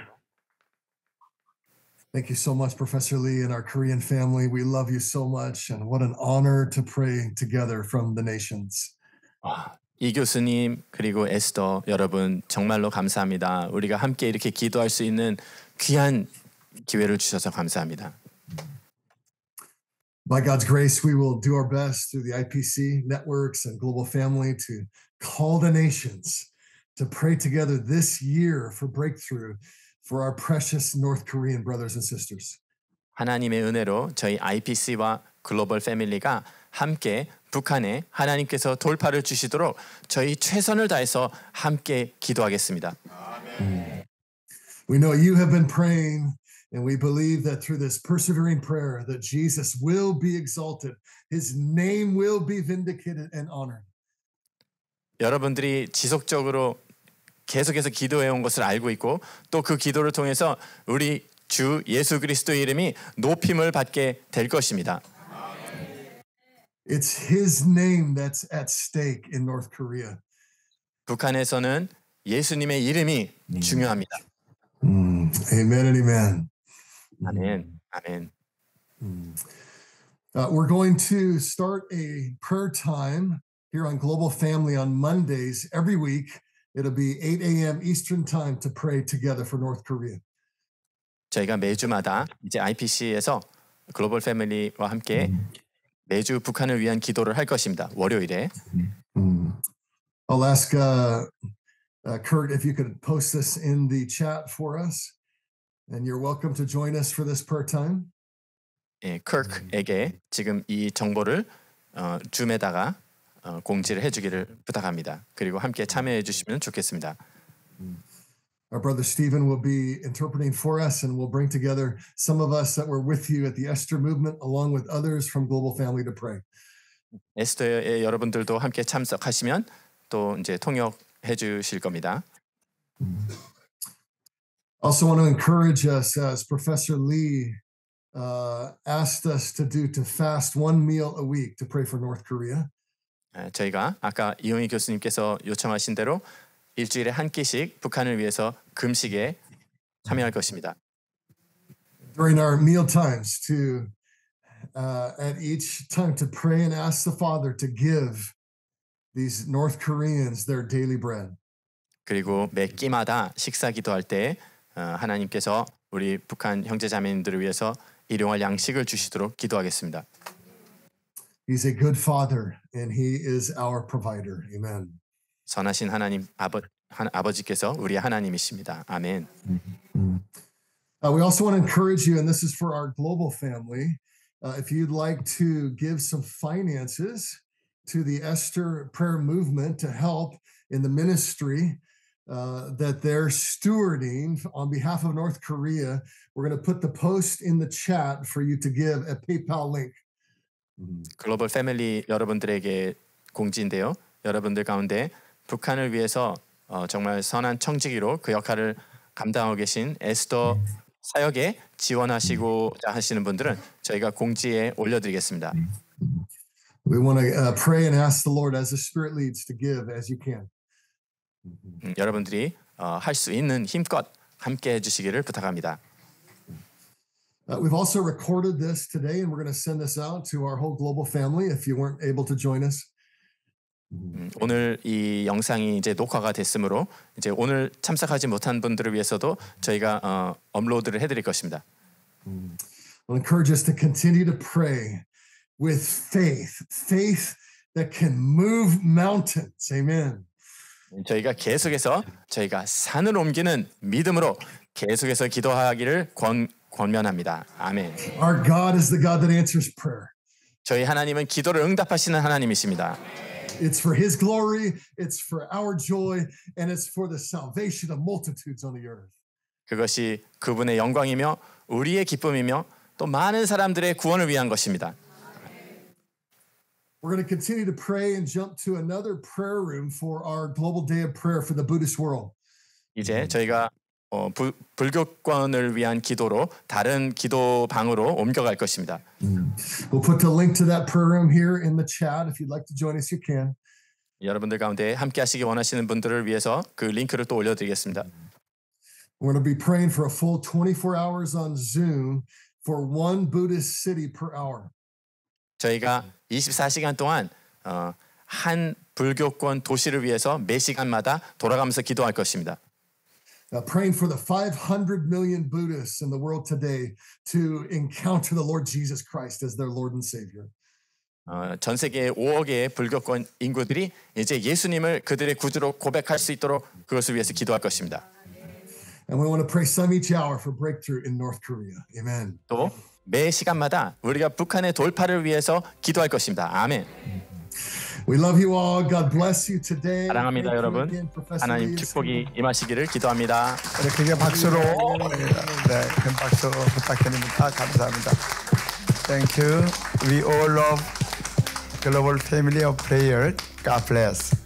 Thank you so much, Professor Lee, and our Korean family. We love you so much, and what an honor to pray together from the nations. 이 교수님 그리고 에스더 여러분 정말로 감사합니다. 우리가 함께 이렇게 기도할 수 있는 귀한 기회를 주셔서 감사합니다. By God's grace, we will do our best through the IPC networks and global family to call the nations to pray together this year for breakthrough for our precious North Korean brothers and sisters. 하나님의 은혜로 저희 IPC와 글로벌 패밀리가 함께 북한에 하나님께서 돌파를 주시도록 저희 최선을 다해서 함께 기도하겠습니다. 아멘. We know you have been praying and we believe that through this persevering prayer that Jesus will be exalted, his name will be vindicated and honored. 여러분들이 지속적으로 계속해서 기도해 온 것을 알고 있고 또 그 기도를 통해서 우리 주 예수 그리스도의 이름이 높임을 받게 될 것입니다. It's his name that's at stake in North Korea. 북한에서는 예수님의 이름이 중요합니다. Mm, Amen and amen. 아멘. 아멘. Uh, we're going to start a prayer time here on Global Family on Mondays every week. It'll be 8 a.m. Eastern Time to pray together for North Korea. 저희가 매주마다 이제 IPC에서 글로벌 패밀리와 함께 매주 북한을 위한 기도를 할 것입니다. 월요일에 I'll ask uh, uh, Kurt if you could post this in the chat for us. And you're welcome to join us for this prayer time. 예, 크크에게 지금 이 정보를 어, 줌에다가 어, 공지를 해주기를 부탁합니다. 그리고 함께 참여해 주시면 좋겠습니다. Our brother Stephen will be interpreting for us, and we'll bring together some of us that were with you at the Esther movement, along with others from Global Family to pray. 에스터의 여러분들도 함께 참석하시면 또 이제 통역해 주실 겁니다. Also, want to encourage us as Professor Lee uh, asked us to do to fast one meal a week to pray for North Korea. 예, 저희가 아까 이용희 교수님께서 요청하신 대로 일주일에 한 끼씩 북한을 위해서 금식에 참여할 것입니다. during our meal times to uh, at each time to pray and ask the Father to give these North Koreans their daily bread. 그리고 매 끼마다 식사 기도할 때 어, 하나님께서 우리 북한 형제 자매님들을 위해서 일용할 양식을 주시도록 기도하겠습니다. He's a good Father and He is our provider. Amen. 선하신 하나님 아버 하, 아버지께서 우리의 하나님이십니다. 아멘. Uh, we also want to encourage you, and this is for our global family. Uh, if you'd like to give some finances to the Esther prayer movement to help in the ministry uh, that they're stewarding on behalf of North Korea, we're going to put the post in the chat for you to give a PayPal link. 글로벌 패밀리 여러분들에게 공지인데요. 여러분들 가운데 북한을 위해서 어, 정말 선한 청지기로 그 역할을 감당하고 계신 에스더 사역에 지원하시고자 하시는 분들은 저희가 공지에 올려드리겠습니다. We want to uh, pray and ask the Lord as the Spirit leads to give as you can. 음, 여러분들이 어, 할수 있는 힘껏 함께 해주시기를 부탁합니다. Uh, we've also recorded this today, and we're going to send this out to our whole global family if you weren't able to join us. 음, 오늘 이 영상이 이제 녹화가 됐으므로 이제 오늘 참석하지 못한 분들을 위해서도 저희가 어, 업로드를 해드릴 것입니다. I'll encourage us to continue to pray with faith, faith that can move mountains. Amen. 저희가 계속해서 저희가 산을 옮기는 믿음으로 계속해서 기도하기를 권, 권면합니다. 아멘. Our God is the God that answers prayer. 저희 하나님은 기도를 응답하시는 하나님이십니다. It's for His glory, it's for our joy, and it's for the salvation of multitudes on the earth. 그것이 그분의 영광이며 우리의 기쁨이며 또 많은 사람들의 구원을 위한 것입니다. We're going to continue to pray and jump to another prayer room for our global day of prayer for the Buddhist world. 이제 저희가 어, 부, 불교권을 위한 기도로 다른 기도 방으로 옮겨갈 것입니다. We'll put the link to that prayer room here in the chat. If you'd like to join us, you can. 여러분들 가운데 함께 하시기 원하시는 분들을 위해서 그 링크를 또 올려드리겠습니다. We're going to be praying for a full 24 hours on Zoom for one Buddhist city per hour. 저희가 24시간 동안 어, 한 불교권 도시를 위해서 매 시간마다 돌아가면서 기도할 것입니다. Uh, praying for the 500 million Buddhists in the world today to encounter the Lord Jesus Christ as their Lord and Savior. 어, 전 세계 5억의 불교권 인구들이 이제 예수님을 그들의 구주로 고백할 수 있도록 그것을 위해서 기도할 것입니다. And we want to pray some each hour for breakthrough in North Korea. Amen. 또매 시간마다 우리가 북한의 돌파를 위해서 기도할 것입니다. 아멘. We love you all. God bless you today. 사랑합니다, Thank you 여러분. 하나님. 축복이 임하시기를 기도합니다. 우리 크게 박수로 네, 큰 박수 부탁드립니다. 감사합니다. Thank you. We all love Global Family of Prayer. God bless.